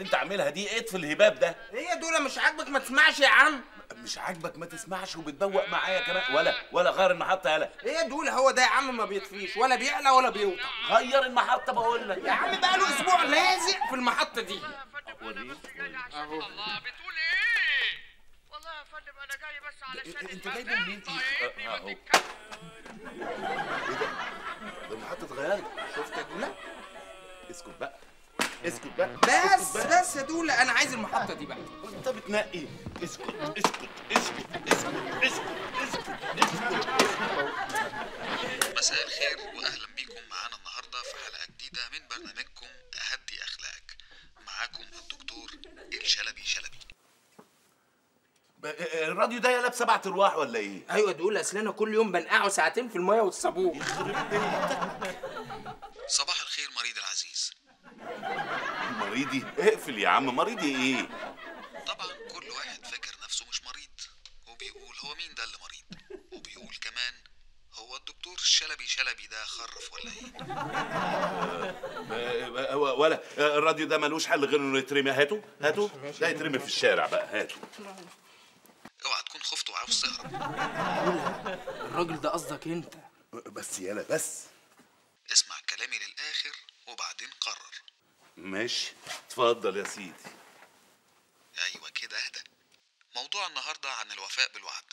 اللي انت عاملها دي اطفي الهباب ده. إيه يا دولا مش عاجبك ما تسمعش يا عم. مش عاجبك ما تسمعش وبتبوق معايا كمان. ولا ولا غير المحطة يلا إيه يا دولا هو ده يا عم ما بيطفيش ولا بيعلى ولا بيوطى. غير المحطة بقول لك. يا عم بقى له أسبوع لازق في المحطة دي. اهو الله بتقول إيه؟ والله يا فندم أنا جاي بس علشان أنت جايبه منين طيب إيه؟ أهو. يوديك ده؟ المحطة اتغيرت. شفت يا دولا اسكت بقى. اسكت بقى. بس بس يا دولا أنا عايز المحطة دي بقى. انت بتنقي. اسكت اسكت اسكت اسكت اسكت اسكت اسكت. مساء الخير واهلا بيكم معانا النهارده في حلقة جديدة من برنامجكم اهدي أخلاقك. معاكم الدكتور الشلبي شلبي. الراديو ده يا لابسه سبعة أرواح ولا إيه؟ أيوه دولا أصل أنا كل يوم بنقعه ساعتين في المية والصابون. صباح الخير. مريضي؟ اقفل يا عم مريضي إيه؟ طبعا كل واحد فاكر نفسه مش مريض وبيقول هو مين ده اللي مريض؟ وبيقول كمان هو الدكتور الشلبي شلبي ده خرف ولا إيه؟ ولا الراديو ده ملوش حل غير انه يترمي. هاته هاته ده يترمي في الشارع بقى هاته اوعى تكون خفت وعاوز تهرب. الراجل ده قصدك انت؟ بس يلا بس. اسمع كلامي قرر ماشي. اتفضل يا سيدي. أيوه كده أهدى. موضوع النهارده عن الوفاء بالوعد.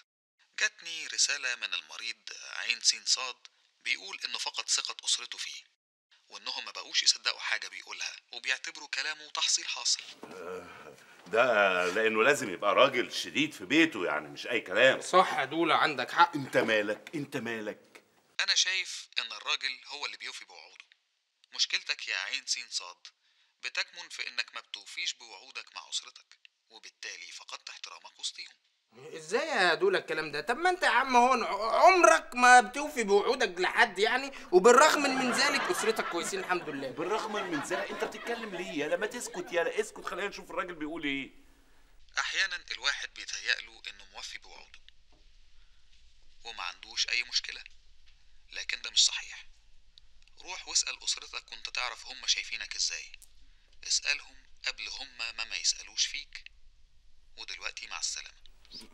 جاتني رسالة من المريض عين سين صاد بيقول انه فقد ثقة أسرته فيه وإنهم ما بقوش يصدقوا حاجة بيقولها وبيعتبروا كلامه تحصيل حاصل. ده لأنه لازم يبقى راجل شديد في بيته يعني مش أي كلام. صح يا دولا عندك حق. أنت مالك؟ أنت مالك؟ أنا شايف إن الراجل هو اللي بيوفي بوعوده. مشكلتك يا عين سين صاد بتكمن في إنك ما بتوفيش بوعودك مع أسرتك وبالتالي فقدت احترامك وسطيهم. إزاي يا دولا الكلام ده؟ طب ما أنت يا عم هون عمرك ما بتوفي بوعودك لحد يعني؟ وبالرغم من ذلك أسرتك كويسين الحمد لله. بالرغم من ذلك أنت بتتكلم ليه؟ يا ما تسكت يا اسكت خلينا نشوف الراجل بيقول إيه. أحيانا الواحد بيتهيأله إنه موفي بوعوده وما عندوش أي مشكلة لكن ده مش صحيح. روح واسأل أسرتك كنت تعرف هم شايفينك إزاي. اسألهم قبل هم ما ما يسألوش فيك ودلوقتي مع السلامة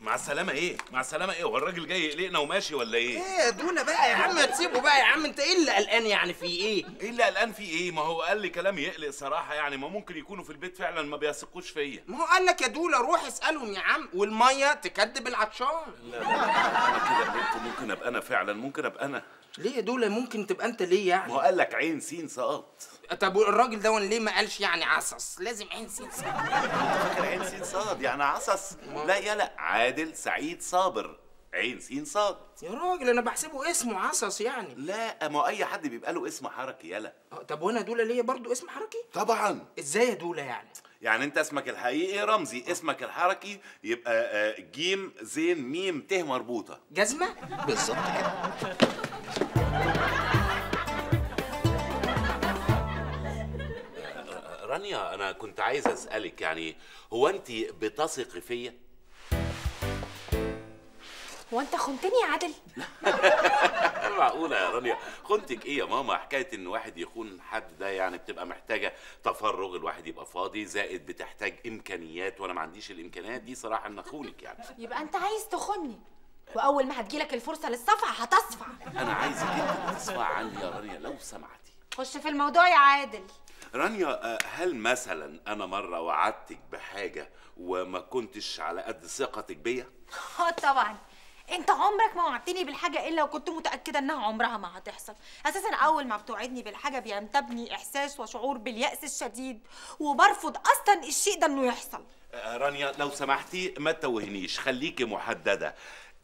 مع السلامه إيه مع السلامه إيه هو الراجل جاي يقلقنا وماشي ولا إيه إيه يا دولا بقى يا عم تسيبه بقى يا عم انت إيه اللي قلقان يعني في إيه إيه اللي قلقان فيه إيه ما هو قال لي كلام يقلق صراحة يعني ما ممكن يكونوا في البيت فعلا ما بيثقوش فيا ما هو قال لك يا دولا روح اسالهم يا عم والميه تكدب العطشان أنا كده قلت ممكن ابقى أنا فعلا ممكن ابقى أنا ليه يا دولا ممكن تبقى انت ليه ما هو يعني قال لك عين سين سقط طب الراجل ده ليه ما قالش يعني عصص لازم عين سين صاد. فاكر عين سين صاد؟ يعني عصص لا يلا عادل سعيد صابر. عين سين صاد. يا راجل أنا بحسبه اسمه عصص يعني. لا ما أي حد بيبقى له اسم حركي يلا. آه، طب وأنا دولا ليا برضو اسم حركي؟ طبعا. إزاي يا دولا يعني؟ يعني أنت اسمك الحقيقي رمزي اسمك الحركي يبقى آه، جيم زين ميم ت مربوطة. جزمة؟ بالظبط كده. رانيا أنا كنت عايز أسألك يعني هو أنت بتثقي فيا؟ هو أنت خنتني يا عادل؟ معقولة يا رانيا؟ خنتك إيه يا ماما؟ حكاية إن واحد يخون حد ده يعني بتبقى محتاجة تفرغ الواحد يبقى فاضي زائد بتحتاج إمكانيات وأنا ما عنديش الإمكانيات دي صراحة إن أخونك يعني. يبقى أنت عايز تخني وأول ما هتجيلك الفرصة للصفع هتصفع أنا عايزك أنت تصفى عني يا رانيا لو سمحتي. خش في الموضوع يا عادل. رانيا آه، هل مثلا أنا مرة وعدتك بحاجة وما كنتش على قد ثقتك بيا؟ آه طبعا. أنت عمرك ما وعدتني بالحاجة إلا وكنت متأكدة إنها عمرها ما هتحصل. أساسا أول ما بتوعدني بالحاجة بينتابني إحساس وشعور باليأس الشديد وبرفض أصلا الشيء ده إنه يحصل. آه، رانيا لو سمحتي ما توهنيش خليكي محددة.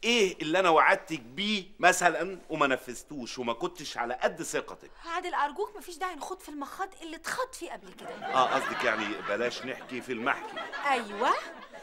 إيه اللي أنا وعدتك بيه مثلا وما نفذتوش وما كنتش على قد ثقتك؟ عادل أرجوك مفيش داعي نخوض في المخاض اللي اتخاض فيه قبل كده. آه قصدك يعني بلاش نحكي في المحكي. أيوه.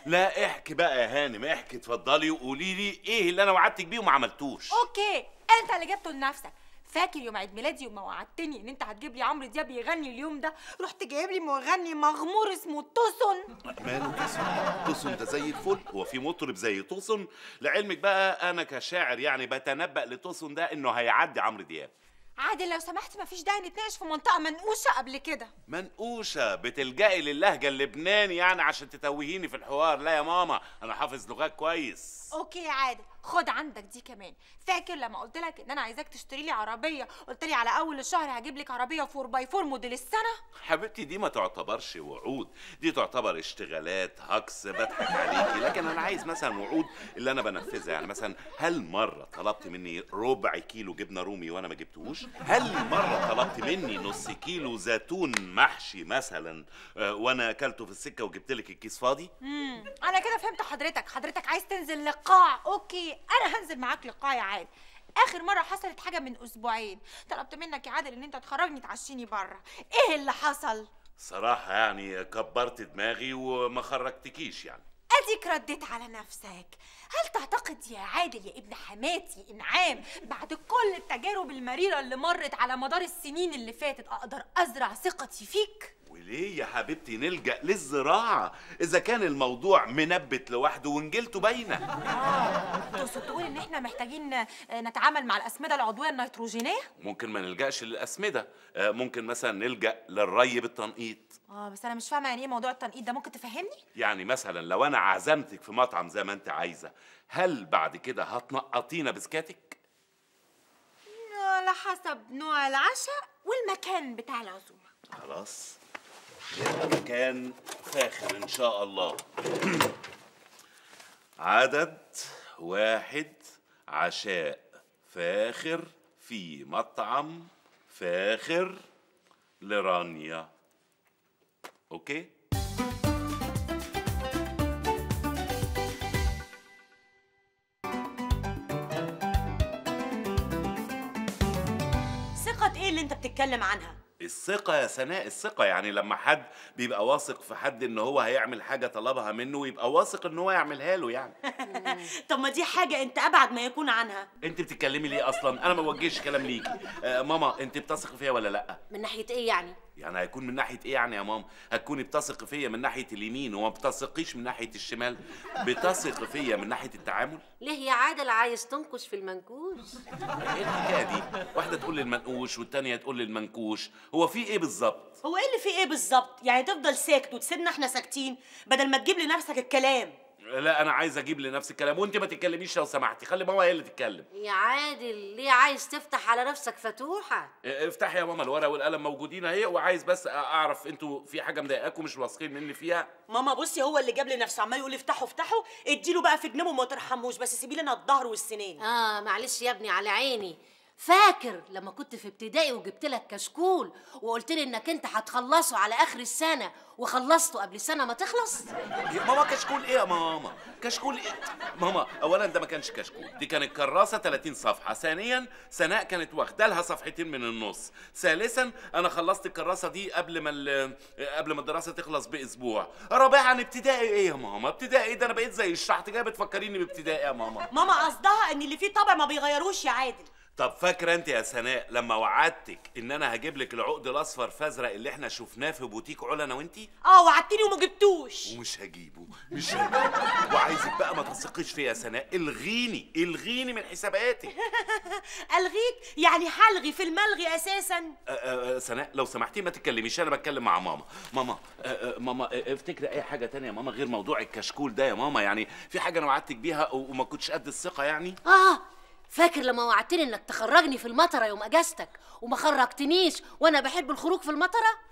لا احكي بقى يا هانم احكي اتفضلي وقولي لي إيه اللي أنا وعدتك بيه وما عملتوش. أوكي أنت اللي جبته لنفسك. فاكر يوم عيد ميلادي وما وعدتني إن أنت هتجيب لي عمرو دياب يغني اليوم ده؟ رحت جايب لي مغني مغمور اسمه توسن. ماله توسن توسن ده زي الفل. هو في مطرب زي توسن. لعلمك بقى أنا كشاعر يعني بتنبأ لتوسن ده إنه هيعدي عمرو دياب. عادل لو سمحت مفيش داعي نتناقش في منطقة منقوشة قبل كده. منقوشة بتلجئي للهجة اللبناني يعني عشان تتوهيني في الحوار. لا يا ماما أنا حافظ لغات كويس. okay يا عادل خد عندك دي كمان. فاكر لما قلت لك إن أنا عايزاك تشتري لي عربية؟ قلت لي على أول الشهر هجيب لك عربية 4 by 4 موديل السنة. حبيبتي دي ما تعتبرش وعود. دي تعتبر اشتغالات هكسو بضحك عليكي. لكن أنا عايز مثلا وعود اللي أنا بنفذها. يعني مثلا هل مرة طلبت مني ربع كيلو جبنة رومي وأنا ما جبتهوش؟ هل مرة طلبت مني نص كيلو زيتون محشي مثلا آه، وأنا أكلته في السكة وجبت لك الكيس فاضي؟ امم أنا كده فهمت حضرتك. حضرتك عايز تنزل لقاع. okay أنا هنزل معاك لقاع يا عادل آخر مرة حصلت حاجة من أسبوعين. طلبت منك يا عادل إن أنت تخرجني تعشيني بره إيه اللي حصل؟ صراحة يعني كبرت دماغي وما خرجتكيش يعني. أديك رديت على نفسك. هل تعتقد يا عادل يا ابن حماتي انعام بعد كل التجارب المريرة اللي مرت على مدار السنين اللي فاتت أقدر أزرع ثقتي فيك؟ وليه يا حبيبتي نلجأ للزراعة؟ إذا كان الموضوع منبت لوحده ونجلته باينة. تقصد تقول إن إحنا محتاجين آه، نتعامل مع الأسمدة العضوية النيتروجينية؟ ممكن ما نلجأش للأسمدة. آه، ممكن مثلا نلجأ للري بالتنقيط. آه بس أنا مش فاهمة يعني إيه موضوع التنقيط ده. ممكن تفهمني؟ يعني مثلا لو أنا عزمتك في مطعم زي ما أنت عايزة هل بعد كده هتنقطينا بسكاتك؟ على حسب نوع العشاء والمكان بتاع العزومة. خلاص. مكان فاخر إن شاء الله. عدد واحد عشاء فاخر في مطعم فاخر لرانيا. أوكي؟ ثقة إيه اللي أنت بتتكلم عنها؟ الثقة يا سناء الثقة يعني لما حد بيبقى واثق في حد إن هو هيعمل حاجة طلبها منه ويبقى واثق إن هو يعملها له يعني. طب ما دي حاجة أنت أبعد ما يكون عنها. أنت بتتكلمي ليه أصلا؟ أنا ما بوجهش كلام ليكي. آه ماما أنت بتثق فيا ولا لأ؟ من ناحية إيه يعني؟ يعني هيكون من ناحية إيه يعني يا ماما؟ هتكوني بتثق فيا من ناحية اليمين وما بتثقيش من ناحية الشمال. بتثق فيا من ناحية التعامل؟ ليه يا عادل؟ عايز تنكش في المنكوش؟ إيه الحكاية دي؟ واحدة تقول للمنقوش والتانية تقول للمنكوش هو في إيه بالظبط؟ هو إيه اللي فيه إيه بالظبط؟ يعني تفضل ساكت وتسيبنا إحنا ساكتين بدل ما تجيب لنفسك الكلام. لا أنا عايز أجيب لنفسي الكلام وأنت ما تتكلميش لو سمحتي خلي ماما هي اللي تتكلم. يا عادل ليه عايز تفتح على نفسك فتوحة؟ آه، افتحي يا ماما الورقة والقلم موجودين أهي وعايز بس أعرف أنتوا في حاجة مضايقاكم مش واثقين مني فيها؟ ماما بصي هو اللي جاب لنفسه عمال يقول افتحوا افتحوا اديله بقى في جنبه وما ترحموش بس سيبي لنا الظهر والسنين. آه معلش يا ابني على عيني. فاكر لما كنت في ابتدائي وجبت لك كشكول وقلت لي إنك أنت هتخلصه على آخر السنة وخلصته قبل السنة ما تخلص؟ يا ماما كشكول إيه يا ماما؟ كشكول إيه؟ ماما اولا ده ما كانش كشكول دي كانت كراسة 30 صفحة. ثانيا سناء كانت واخدة لها صفحتين من النص. ثالثا أنا خلصت الكراسة دي قبل ما ال- قبل ما الدراسة تخلص بأسبوع. رابعا ابتدائي إيه يا ماما؟ ابتدائي إيه ده أنا بقيت زي الشحط جاية بتفكريني بابتدائي يا ماما. ماما قصدها إن اللي فيه طبع ما بيغيروش يا عادل. طب فاكرة انت يا سناء لما وعدتك ان أنا هجيب لك العقد الأصفر فازرق اللي إحنا شفناه في بوتيك علا أنا وانتي؟ آه وعدتني وما جبتوش. ومش هجيبه مش هجيبه. وعايزك بقى ما تثقيش فيا يا سناء الغيني الغيني من حساباتك. ألغيك؟ يعني هلغي في الملغي أساسا؟ أه، أه، أه، سناء لو سمحتي ما تتكلميش أنا بتكلم مع ماما. ماما أه، ماما افتكري أي حاجة تانية يا ماما غير موضوع الكشكول ده يا ماما؟ يعني في حاجة أنا وعدتك بيها وما كنتش قد الثقة يعني؟ آه فاكر لما وعدتني إنك تخرجني في المطرة يوم أجازتك وما خرجتنيش وأنا بحب الخروج في المطرة؟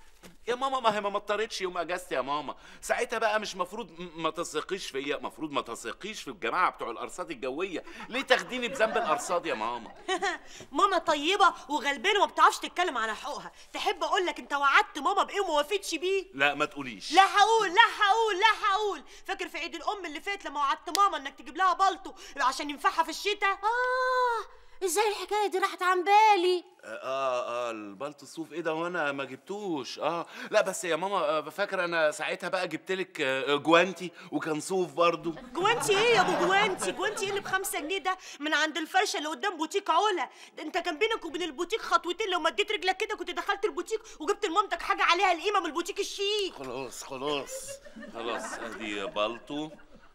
يا ماما ما هي ما مطرتش يوم أجازتي يا ماما. ساعتها بقى مش مفروض ما تثقيش فيا مفروض ما تثقيش في الجماعة بتوع الأرصاد الجوية. ليه تاخديني بذنب الأرصاد يا ماما؟ ماما طيبة وغلبانة وما بتعرفش تتكلم على حقوقها. تحب أقول لك أنت وعدت ماما بإيه وما وافقتش بيه؟ لا ما تقوليش. لا هقول لا هقول لا هقول. فاكر في عيد الأم اللي فات لما وعدت ماما إنك تجيب لها بلطو عشان ينفعها في الشتاء؟ آه. إزاي الحكاية دي راحت عن بالي؟ آه آه البلطو الصوف إيه ده؟ وأنا ما جبتوش. آه. لا بس يا ماما آه، فاكره أنا ساعتها بقى جبت لك آه، جوانتي وكان صوف برضو جوانتي إيه يا أبو جوانتي؟ جوانتي إيه اللي بخمسة جنيه ده؟ من عند الفرشة اللي قدام بوتيك علا. ده أنت كان بينك وبين البوتيك خطوتين. لو مديت رجلك كده كنت دخلت البوتيك وجبت لمامتك حاجة عليها القيمة من البوتيك الشيك. خلاص خلاص. خلاص أدي بلطو.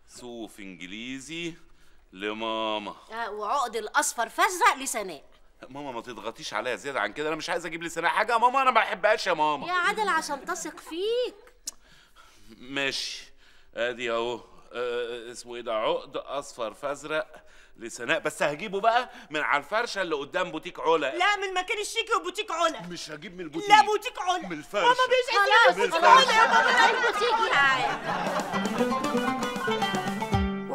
صوف إنجليزي. لماما. آه وعقد الأصفر فازرق لسناء ماما ما تضغطيش عليا زيادة عن كده. أنا مش عايز أجيب لي سناء حاجة. يا ماما أنا ما بحبهاش يا ماما. يا عادل عشان تثق فيك. ماشي. أدي أهو. آه، اسمه إيه ده؟ عقد أصفر فازرق لسناء بس هجيبه بقى من على الفرشة اللي قدام بوتيك علا. لا من مكان الشيك وبوتيك علا. مش هجيب من البوتيك. لا بوتيك علا. من الفرشة. ماما مش خلاص عايزين خلاص علا. يا ماما البوتيك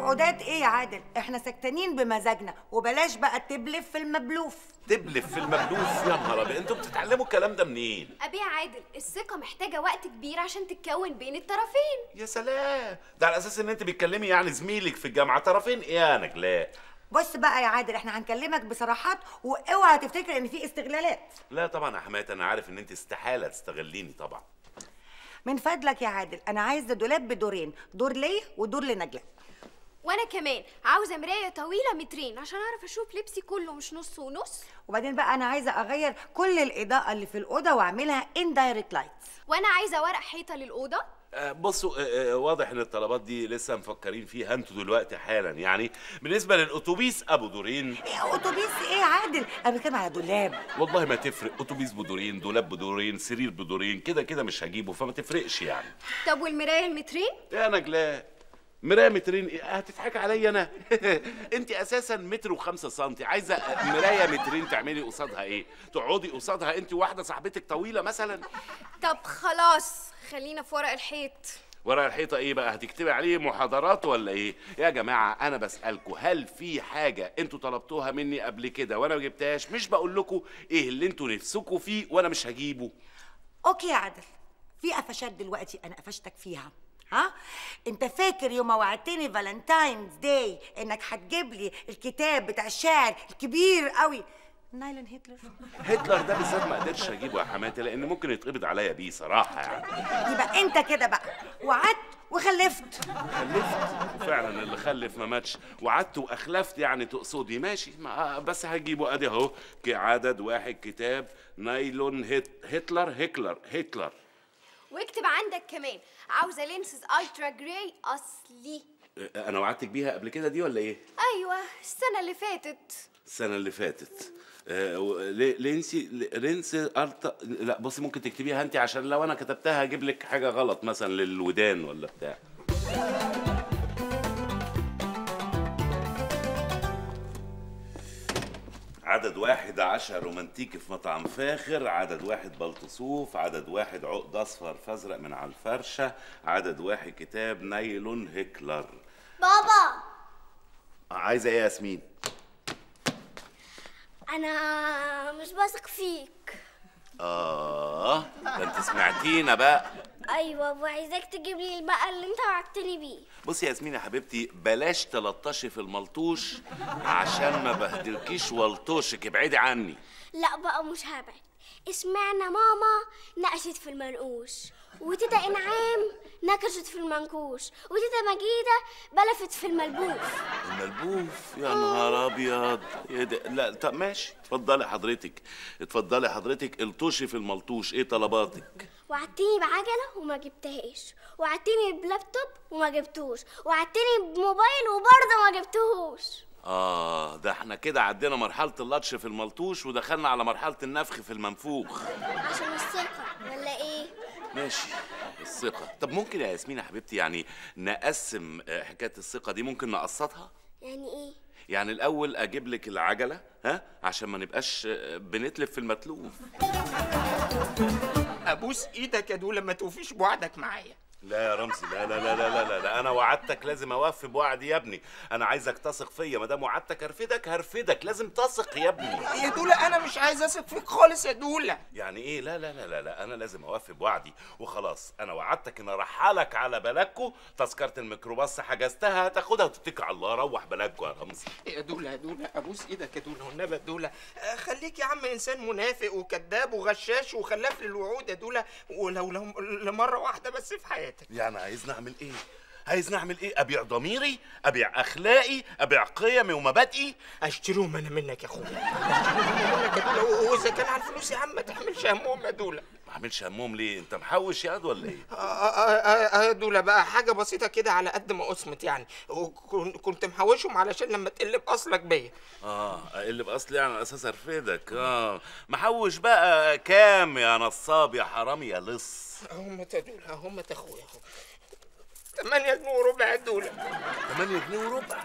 وعودات إيه يا عادل؟ إحنا سكتانين بمزاجنا وبلاش بقى تبلف في المبلوف. تبلف في المبلوف؟ يا نهار أبيض أنتوا بتتعلموا الكلام ده منين؟ أبي عادل الثقة محتاجة وقت كبير عشان تتكون بين الطرفين. يا سلام ده على أساس إن أنت بتكلمي يعني زميلك في الجامعة طرفين إيه يا نجلاء؟ بص بقى يا عادل إحنا هنكلمك بصراحات واوعى تفتكر إن في استغلالات. لا طبعا يا حماتي أنا عارف إن أنت استحالة تستغليني طبعا. من فضلك يا عادل أنا عايزة دولاب بدورين دور ليا ودور لنجلاء. وأنا كمان. عاوزة مراية طويلة مترين عشان أعرف أشوف لبسي كله مش نص ونص. وبعدين بقى أنا عايزة أغير كل الإضاءة اللي في الأوضة وأعملها indirect lights وأنا عايزة ورق حيطة للأوضة. آه، بصوا آه، آه، واضح إن الطلبات دي لسه مفكرين فيها أنتوا دلوقتي حالا. يعني بالنسبة للأتوبيس أبو دورين. إيه أتوبيس إيه يا عادل؟ أنا بتكلم على دولاب. والله ما تفرق. أتوبيس بدورين دولاب بدورين سرير بدورين كده كده مش هجيبه فما تفرقش يعني. طب والمراية المترين؟ يا نجلاء. مرايه مترين؟ هتضحك عليا أنا؟ أنت أساسا متر وخمسة سنتي. عايزة مرايه مترين تعملي قصادها إيه؟ تقعدي قصادها. أنت واحدة صاحبتك طويلة مثلا. طب خلاص خلينا في ورق الحيط. ورق الحيطة إيه بقى؟ هتكتبي عليه محاضرات ولا إيه؟ يا جماعة أنا بسالكم هل في حاجة أنتوا طلبتوها مني قبل كده وأنا ما جبتهاش؟ مش بقول لكم إيه اللي أنتوا نفسكم فيه وأنا مش هجيبه. okay يا عادل في قفشات دلوقتي أنا قفشتك فيها. ها؟ انت فاكر يوم وعدتني Valentine's Day انك هتجيب لي الكتاب بتاع الشاعر الكبير قوي؟ نايلون هتلر. هتلر ده بالذات ما قدرتش اجيبه يا حماتي لأن ممكن يتقبض عليا بيه صراحة يعني. يبقى انت كده بقى. وعدت وخلفت. خلفت؟ وفعلا اللي خلف ما ماتش. وعدت واخلفت يعني تقصدي. ماشي. ما بس هجيبه. ادي اهو. عدد واحد كتاب. نايلون هت هتلر هكلر هتلر واكتب عندك كمان. عاوزة lenses ultra gray؟ أصلي. أنا وعدتك بيها قبل كده دي ولا إيه؟ أيوة السنة اللي فاتت. السنة اللي فاتت. آه، lenses lenses ult... لا بصي ممكن تكتبيها انت عشان لو أنا كتبتها هجيب لك حاجة غلط مثلا للودان ولا بتاع. عدد واحد عشر رومانتيكي في مطعم فاخر عدد واحد بلطصوف عدد واحد عقد أصفر فازرق من على الفرشة عدد واحد كتاب نايلون هكلر بابا! عايزة إيه يا ياسمين؟ أنا مش بثق فيك. آه ده انت سمعتينا بقى. أيوه وعايزاك تجيب لي البقى اللي انت وعدتني بيه. بصي يا ياسمين يا حبيبتي بلاش تلطشي في الملطوش عشان ما بهدلكيش والطوشك ابعدي عني. لا بقى مش هبعد. اسمعنا ماما نقشت في المنقوش وتيتا انعام نكشت في المنكوش وتيتا مجيدة بلفت في الملبوف. الملبوف؟ يا نهار أبيض. إيه ده؟ لا طب ماشي. اتفضلي حضرتك. اتفضلي حضرتك. الطشي في الملطوش إيه طلباتك؟ وعدتني بعجلة وما جبتهاش. وعدتني بلابتوب وما جبتوش. وعدتني بموبايل وبرضه ما جبتهوش. آه ده إحنا كده عدينا مرحلة اللطش في الملطوش ودخلنا على مرحلة النفخ في المنفوخ. عشان الثقة ولا إيه؟ ماشي. الثقة. طب ممكن يا ياسمين يا حبيبتي يعني نقسم آه، حكاية الثقة دي ممكن نقسطها يعني إيه؟ يعني الأول أجيب لك العجلة ها عشان ما نبقاش آه، بنتلف في المتلوف. أبوس إيدك يا دولا ما توفيش بوعدك معايا. لا يا رمزي لا لا لا لا لا لا, لا. أنا وعدتك لازم اوفي بوعدي يا ابني. أنا عايزك تثق فيا ما دام وعدتك هرفدك هرفدك لازم تثق يا ابني. يا دولا أنا مش عايز أثق فيك خالص يا دولا يعني إيه؟ لا لا لا لا لا أنا لازم اوفي بوعدي. وخلاص أنا وعدتك إن أرحلك على بلدكو. تذكرة الميكروباص حجزتها هتاخدها وتتكل على الله. روح بلدكو يا رمزي. يا دولا يا دولا أبوس إيدك يا دولا والنبي يا دولا آه، خليك يا عم إنسان منافق وكذاب وغشاش وخلاف للوعود يا دولا ولو لو لمرة واحدة بس في حياتك. يعني عايزني اعمل إيه؟ عايزني اعمل إيه؟ أبيع ضميري أبيع أخلاقي أبيع قيمي ومبادئي. أشتريهم أنا منك يا أخويا. أشتريهم. منك يا دولا وإذا كان على الفلوس يا عم ما تحملش همهم يا دولا عاملش همهم ليه؟ أنت محوش ياد ولا إيه؟ آه، آه، آه، آه، دول بقى حاجة بسيطة كده على قد ما قسمت يعني. كنت محوشهم علشان لما تقلب أصلك بيا. آه اللي باصلي يعني على أساس أرفدك. آه محوش بقى كام يا نصاب يا حرامي يا لص؟ هم دول هم اخويا 8 جنيه وربع دول. 8 جنيه وربع؟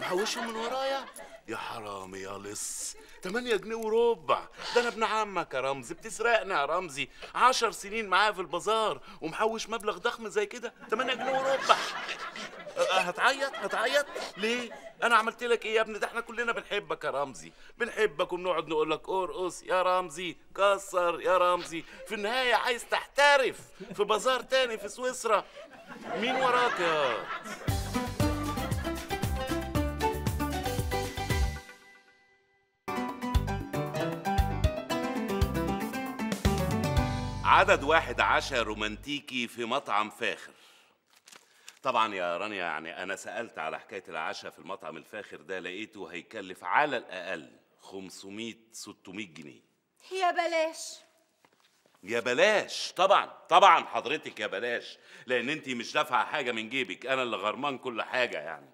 محوشهم من ورايا؟ يا حرامي يا لص. 8 جنيه وربع. ده أنا ابن عمك يا رمزي بتسرقني يا رمزي. 10 سنين معايا في البازار ومحوش مبلغ ضخم زي كده. 8 جنيه وربع. هتعيط هتعيط؟ ليه؟ أنا عملت لك إيه يا ابني؟ ده إحنا كلنا بنحبك يا رمزي. بنحبك وبنقعد نقول لك أرقص يا رمزي كسر يا رمزي. في النهاية عايز تحترف في بازار تاني في سويسرا. مين وراك يا؟ عدد واحد عشاء رومانتيكي في مطعم فاخر. طبعا يا رانيا يعني أنا سألت على حكاية العشاء في المطعم الفاخر ده لقيته هيكلف على الأقل 500 600 جنيه. يا بلاش. يا بلاش طبعا طبعا حضرتك يا بلاش لأن انت مش دافعة حاجة من جيبك أنا اللي غرمان كل حاجة يعني.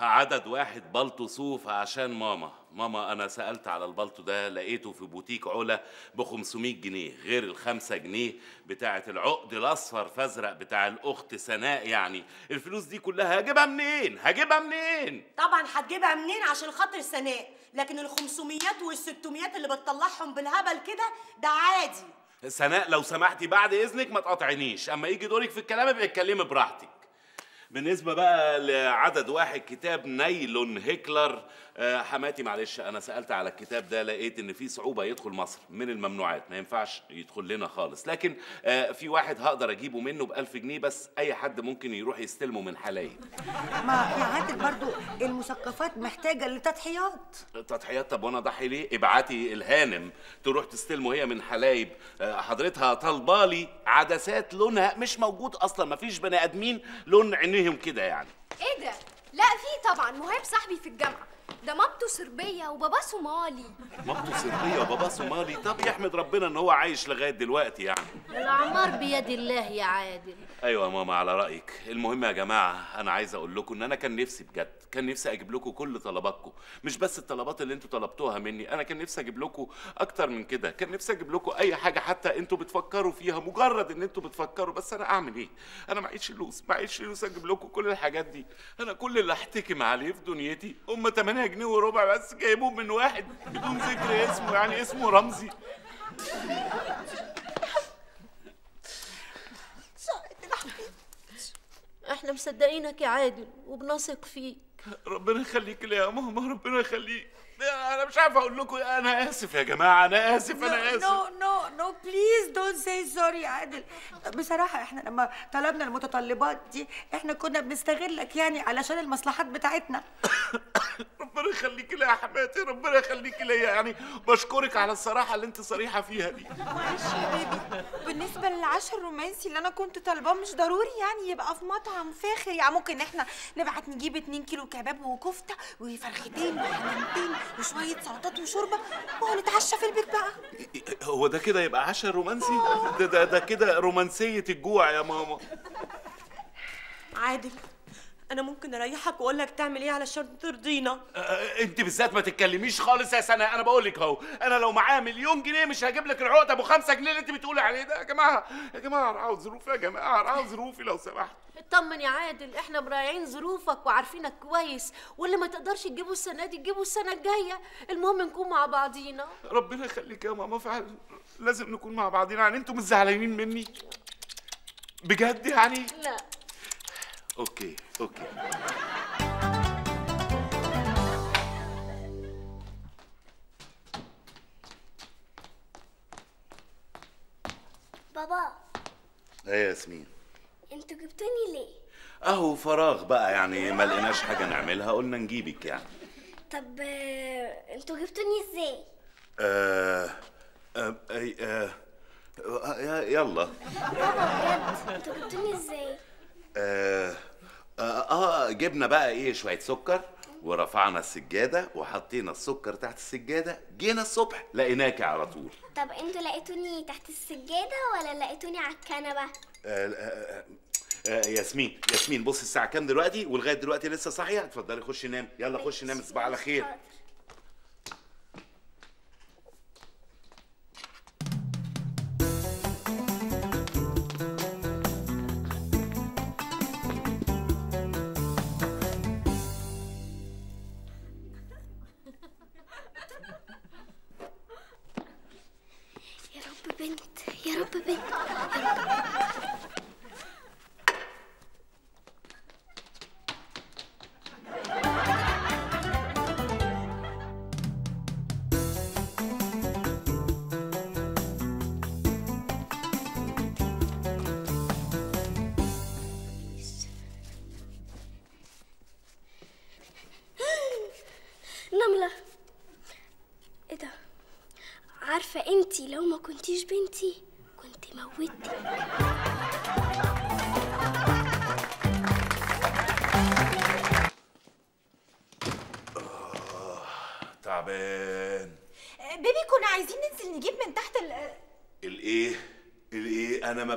عدد واحد بلطو صوف عشان ماما. ماما أنا سألت على البلطو ده لقيته في بوتيك علا ب 500 جنيه غير الخمسة جنيه بتاعة العقد الأصفر فازرق بتاع الأخت سناء يعني. الفلوس دي كلها هجيبها منين؟ هجيبها منين؟ طبعا هتجيبها منين؟ عشان خاطر سناء لكن ال 500 وال 600 اللي بتطلعهم بالهبل كده ده عادي. سناء لو سمحتي بعد إذنك ما تقاطعنيش. أما يجي دورك في الكلام ابقى اتكلمي براحتك. بالنسبة بقى لعدد واحد كتاب نايلون هيكلر حماتي معلش أنا سألت على الكتاب ده لقيت إن في صعوبة يدخل مصر من الممنوعات. ما ينفعش يدخل لنا خالص. لكن آه، في واحد هقدر أجيبه منه ب 1000 جنيه بس أي حد ممكن يروح يستلمه من حلايب. ما يا عادل برضو المثقفات محتاجة لتضحيات. تضحيات؟ طب وأنا اضحي ليه؟ ابعتي الهانم تروح تستلمه هي من حلايب. آه، حضرتها طالبالي عدسات لونها مش موجود أصلا مفيش بني آدمين لون عينيهم كده يعني. إيه ده؟ لا في طبعا مهاب صاحبي في الجامعة. ده مامته صربية وباباه صومالي. مامته صربية وباباه صومالي؟ طب يحمد ربنا إن هو عايش لغاية دلوقتي يعني. الاعمار بيد الله يا عادل. أيوه يا ماما على رأيك. المهم يا جماعة أنا عايز أقول لكم إن أنا كان نفسي بجد كان نفسي أجيب لكم كل طلباتكم. مش بس الطلبات اللي أنتوا طلبتوها مني أنا كان نفسي أجيب لكم أكتر من كده. كان نفسي أجيب لكم أي حاجة حتى أنتوا بتفكروا فيها مجرد إن أنتوا بتفكروا. بس أنا أعمل إيه؟ أنا معيش فلوس معيش فلوس أجيب لكم كل الحاجات دي. أنا كل اللي احتكم عليه في دنيتي هم 8 جنيه وربع بس جايبهم من واحد بدون ذكر اسمه يعني اسمه رمزي. إحنا مصدقينك يا عادل وبنثق فيك. ربنا يخليك لي يا ماما ربنا يخليك. أنا مش عارف أقول لكم. أنا آسف يا جماعة أنا آسف أنا آسف. نو نو نو بليز دونت سي سوري يا عادل. بصراحة إحنا لما طلبنا المتطلبات دي إحنا كنا بنستغلك يعني علشان المصلحات بتاعتنا. ربنا يخليك لي يا حماتي ربنا يخليك لي يعني بشكرك على الصراحة اللي أنت صريحة فيها دي. معلش يا بيبي. بالنسبة للعشاء الرومانسي اللي أنا كنت طالباه مش ضروري يعني يبقى في مطعم فاخر. يعني ممكن إحنا نبعت نجيب 2 كيلو كباب وكفتة وفرختين وحمامتين وشوية سلطات وشوربة ونتعشى في البيت بقى. هو ده كده يبقى عشاء رومانسي؟ ده ده, ده كده رومانسية الجوع يا ماما. عادل. أنا ممكن أريحك واقول لك تعمل إيه علشان ترضينا. آه، أنت بالذات ما تتكلميش خالص يا سناء أنا بقول لك أهو أنا لو معايا مليون جنيه مش هجيب لك العقد أبو خمسة جنيه اللي أنت بتقولي عليه ده. يا جماعة يا جماعة راعوا ظروفي يا جماعة راعوا ظروفي لو سمحت. اطمن يا عادل إحنا مراعيين ظروفك وعارفينك كويس. واللي ما تقدرش تجيبه السنة دي تجيبه السنة الجاية. المهم نكون مع بعضينا. ربنا يخليك يا ماما فعلا. لازم نكون مع بعضينا. يعني أنتوا مش زعلانين مني؟ بجد يعني؟ لا. okay okay بابا إيه يا ياسمين؟ أنتوا جبتوني ليه؟ أهو فراغ بقى يعني ما لقيناش حاجة نعملها قلنا نجيبك يعني. طب أنتوا جبتوني إزاي آه آه آه آه آه يلا بابا بجد أنتوا جبتوني إزاي آه, آه, آه جبنا بقى إيه شوية سكر ورفعنا السجادة وحطينا السكر تحت السجادة جينا الصبح لقيناكي على طول. طب أنتوا لقيتوني تحت السجادة ولا لقيتوني على الكنبة؟ آه آه آه ياسمين ياسمين بص الساعة كام دلوقتي؟ ولغاية دلوقتي لسه صاحية؟ اتفضلي خشي نام. يلا خشي نام تصبح على خير. حاضر.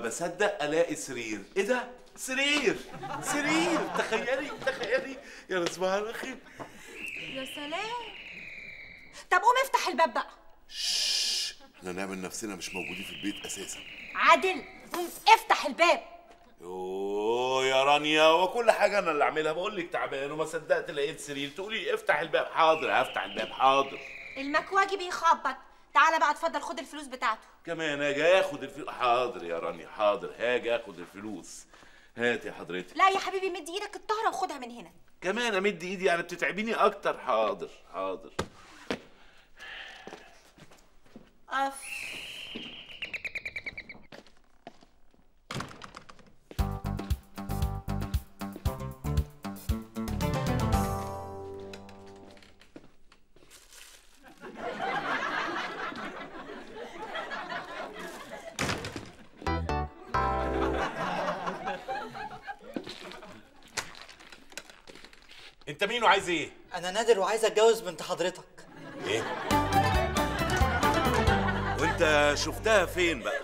بصدق ألاقي سرير. إيه ده؟ سرير. سرير. تخيلي تخيلي. يا صباح الخير يا سلام. طب قوم افتح الباب بقى. إحنا نعمل نفسنا مش موجودين في البيت أساسا. عادل قوم افتح الباب. يوه يا رانيا وكل حاجة أنا اللي اعملها بقول لك تعبان وما صدقت لقيت سرير. تقولي لي افتح الباب. حاضر هفتح الباب. حاضر. المكواجي بيخبط. تعالى بقى اتفضل خد الفلوس بتاعته. كمان أجي آخد الفلوس حاضر يا رانيا حاضر هاجي آخد الفلوس. هاتي حضرتك. لا يا حبيبي مد إيدك الطهرة وخدها من هنا. كمان امد ايدي يعني بتتعبيني أكتر. حاضر حاضر. اف انت مين وعايز إيه؟ أنا نادر وعايز اتجوز بنت حضرتك. إيه؟ وانت شفتها فين بقى؟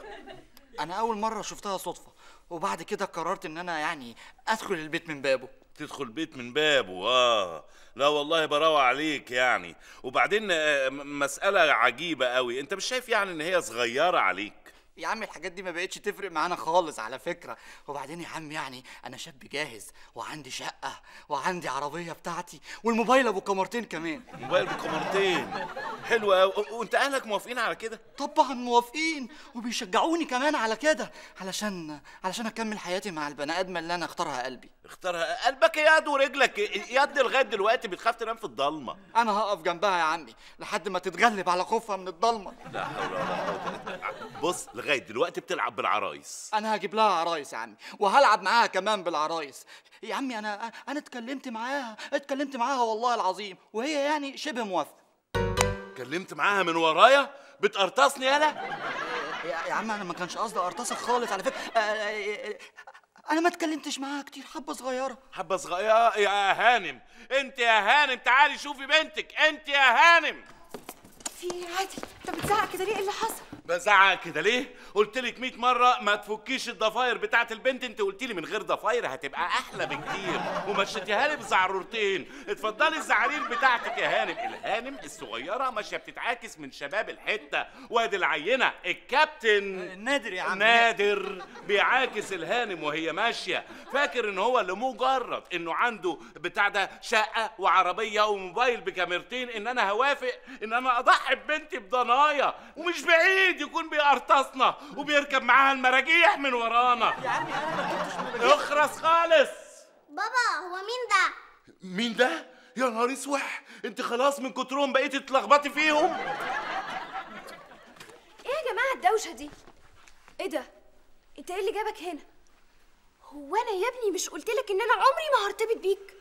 أنا اول مرة شفتها صدفة وبعد كده قررت ان أنا يعني ادخل البيت من بابه. تدخل بيت من بابه؟ آه. لا والله براوة عليك يعني. وبعدين آه، مسألة عجيبة قوي. انت مش شايف يعني ان هي صغيرة عليك؟ يا عم الحاجات دي ما بقتش تفرق معانا خالص على فكرة. وبعدين يا عم يعني أنا شاب جاهز وعندي شقة وعندي عربية بتاعتي والموبايل أبو كاميرتين كمان. موبايل بكاميرتين حلو قوي وأنت أهلك موافقين على كده؟ طبعا موافقين. وبيشجعوني كمان على كده علشان علشان أكمل حياتي مع البني ادمه اللي أنا اختارها قلبي. اختارها. قلبك يد ورجلك. يد لغاية دلوقتي بتخاف تنام في الضلمة. أنا هقف جنبها يا عمي لحد ما تتغلب على خوفها من الضلمة. لا حول ولا بالله. بص لغاية دلوقتي بتلعب بالعرايس. أنا هجيب لها عرايس يا عمي وهلعب معاها كمان بالعرايس. يا عمي أنا أنا اتكلمت معاها اتكلمت معاها والله العظيم وهي يعني شبه موافقة. اتكلمت معاها من ورايا؟ بتقرطصني يالا يا, يا عم أنا ما كانش قصدي ارتصك خالص على فكرة. آه، آه، آه، أنا ما اتكلمتش معاها كتير حبة صغيرة. حبة صغيرة؟ يا هانم أنت يا هانم تعالي شوفي بنتك أنت يا هانم. في عادل أنت بتزعق كده ليه؟ إيه اللي حصل؟ بزعق كده ليه؟ قلت لك 100 مرة ما تفكيش الضفاير بتاعت البنت انت قلت لي من غير ضفاير هتبقى أحلى بكتير ومشيتيها لي بزعرورتين. اتفضلي الزعارير بتاعتك يا هانم. الهانم الصغيرة ماشية بتتعاكس من شباب الحتة. وادي العينة الكابتن. نادر يا عم. نادر. بيعاكس الهانم وهي ماشية. فاكر إن هو لمجرد إنه عنده بتاع ده شقة وعربية وموبايل بكاميرتين إن أنا هوافق إن أنا أضحي ببنتي بضنايا ومش بعيد. يكون بيقرطصنا وبيركب معاها المراجيح من ورانا. يا عمي أنا ما. اخرس خالص. بابا هو مين ده؟ مين ده؟ يا نهار اسوح انت خلاص من كترهم بقيتي تلخبطي فيهم. إيه يا جماعة الدوشة دي؟ إيه ده؟ أنت إيه اللي جابك هنا؟ هو أنا يا ابني مش قلت لك إن أنا عمري ما هرتبط بيك؟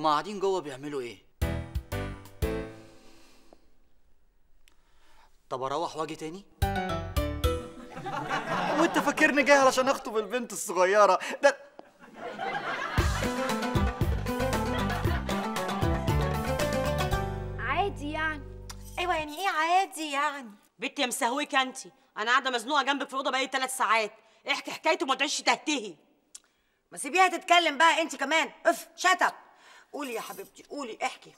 هما قاعدين جوه بيعملوا إيه؟ طب أروح وأجي تاني؟ انت فاكرني جاي علشان أخطب البنت الصغيرة. ده عادي يعني. أيوه يعني إيه عادي يعني؟ بنت يا مسهوكه انت أنا قاعدة مزنوقة جنبك في الأوضة بقالي ثلاث ساعات. احكي حكايته وما تعيش تهتهي. ما سيبيها تتكلم بقى انت كمان. اف شتب قولي يا حبيبتي قولي احكي.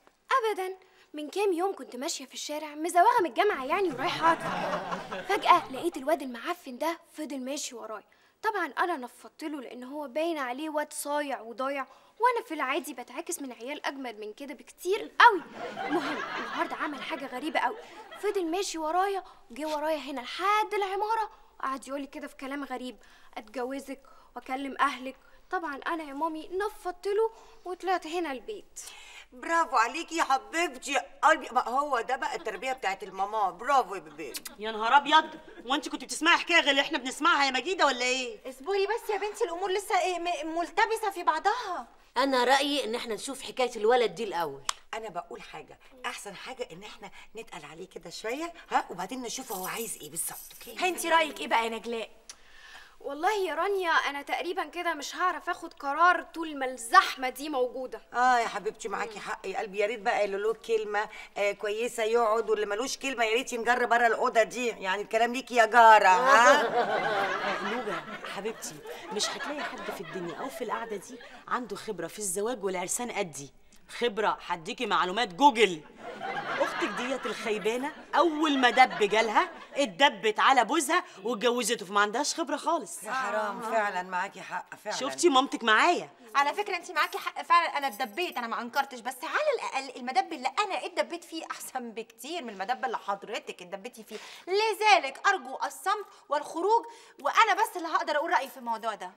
ابدا. من كام يوم كنت ماشية في الشارع مزوغة من الجامعة يعني ورايحة أطلع. فجأة لقيت الواد المعفن ده فضل ماشي ورايا طبعا أنا نفضت له لأن هو باين عليه واد صايع وضايع وأنا في العادي بتعاكس من عيال أجمد من كده بكتير قوي. المهم النهارده عمل حاجة غريبة قوي. فضل ماشي ورايا وجه ورايا هنا لحد العمارة وقعد يقول لي كده في كلام غريب. أتجوزك وأكلم أهلك طبعا أنا يا مامي نفضت له وطلعت هنا البيت. برافو عليكي يا حبيبتي قلبي. ما هو ده بقى التربية بتاعت الماما. برافو يا بيبي. يا نهار أبيض. وأنت كنت بتسمعي حكاية غير اللي إحنا بنسمعها يا مجيدة ولا إيه؟ اصبري بس يا بنتي الأمور لسه م- ملتبسة في بعضها. أنا رأيي إن إحنا نشوف حكاية الولد دي الأول. أنا بقول حاجة. أحسن حاجة إن إحنا نتقل عليه كده شوية ها وبعدين نشوف هو عايز إيه بالظبط okay؟ انت رأيك إيه بقى يا نجلاء؟ والله يا رانيا أنا تقريبا كده مش هعرف آخد قرار طول ما الزحمة دي موجودة. آه يا حبيبتي معاكي حق. يا قلبي يا ريت بقى اللي له كلمة آه كويسة يقعد واللي ملوش كلمة يا ريت ينجر بره الأوضة دي. يعني الكلام ليكي يا جارة ها؟ نوجة حبيبتي مش هتلاقي حد في الدنيا أو في القعدة دي عنده خبرة في الزواج والعرسان قدي. خبرة هديكي معلومات جوجل. أختك ديت الخيبانة أول ما دب جالها اتدبت على بوزها واتجوزته فما عندهاش خبرة خالص. يا حرام فعلا معاكي حق فعلا. شفتي مامتك معايا؟ على فكرة انت معاكي حق فعلا أنا اتدبيت أنا ما أنكرتش بس على الاقل المدب اللي أنا اتدبيت فيه أحسن بكتير من المدب اللي حضرتك اتدبيتي فيه. لذلك أرجو الصمت والخروج وأنا بس اللي هقدر أقول رأيي في الموضوع ده.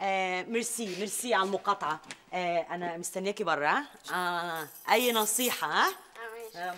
آه ميرسي ميرسي على المقاطعة. آه أنا مستنياكي بره ها آه. أي نصيحة ها آه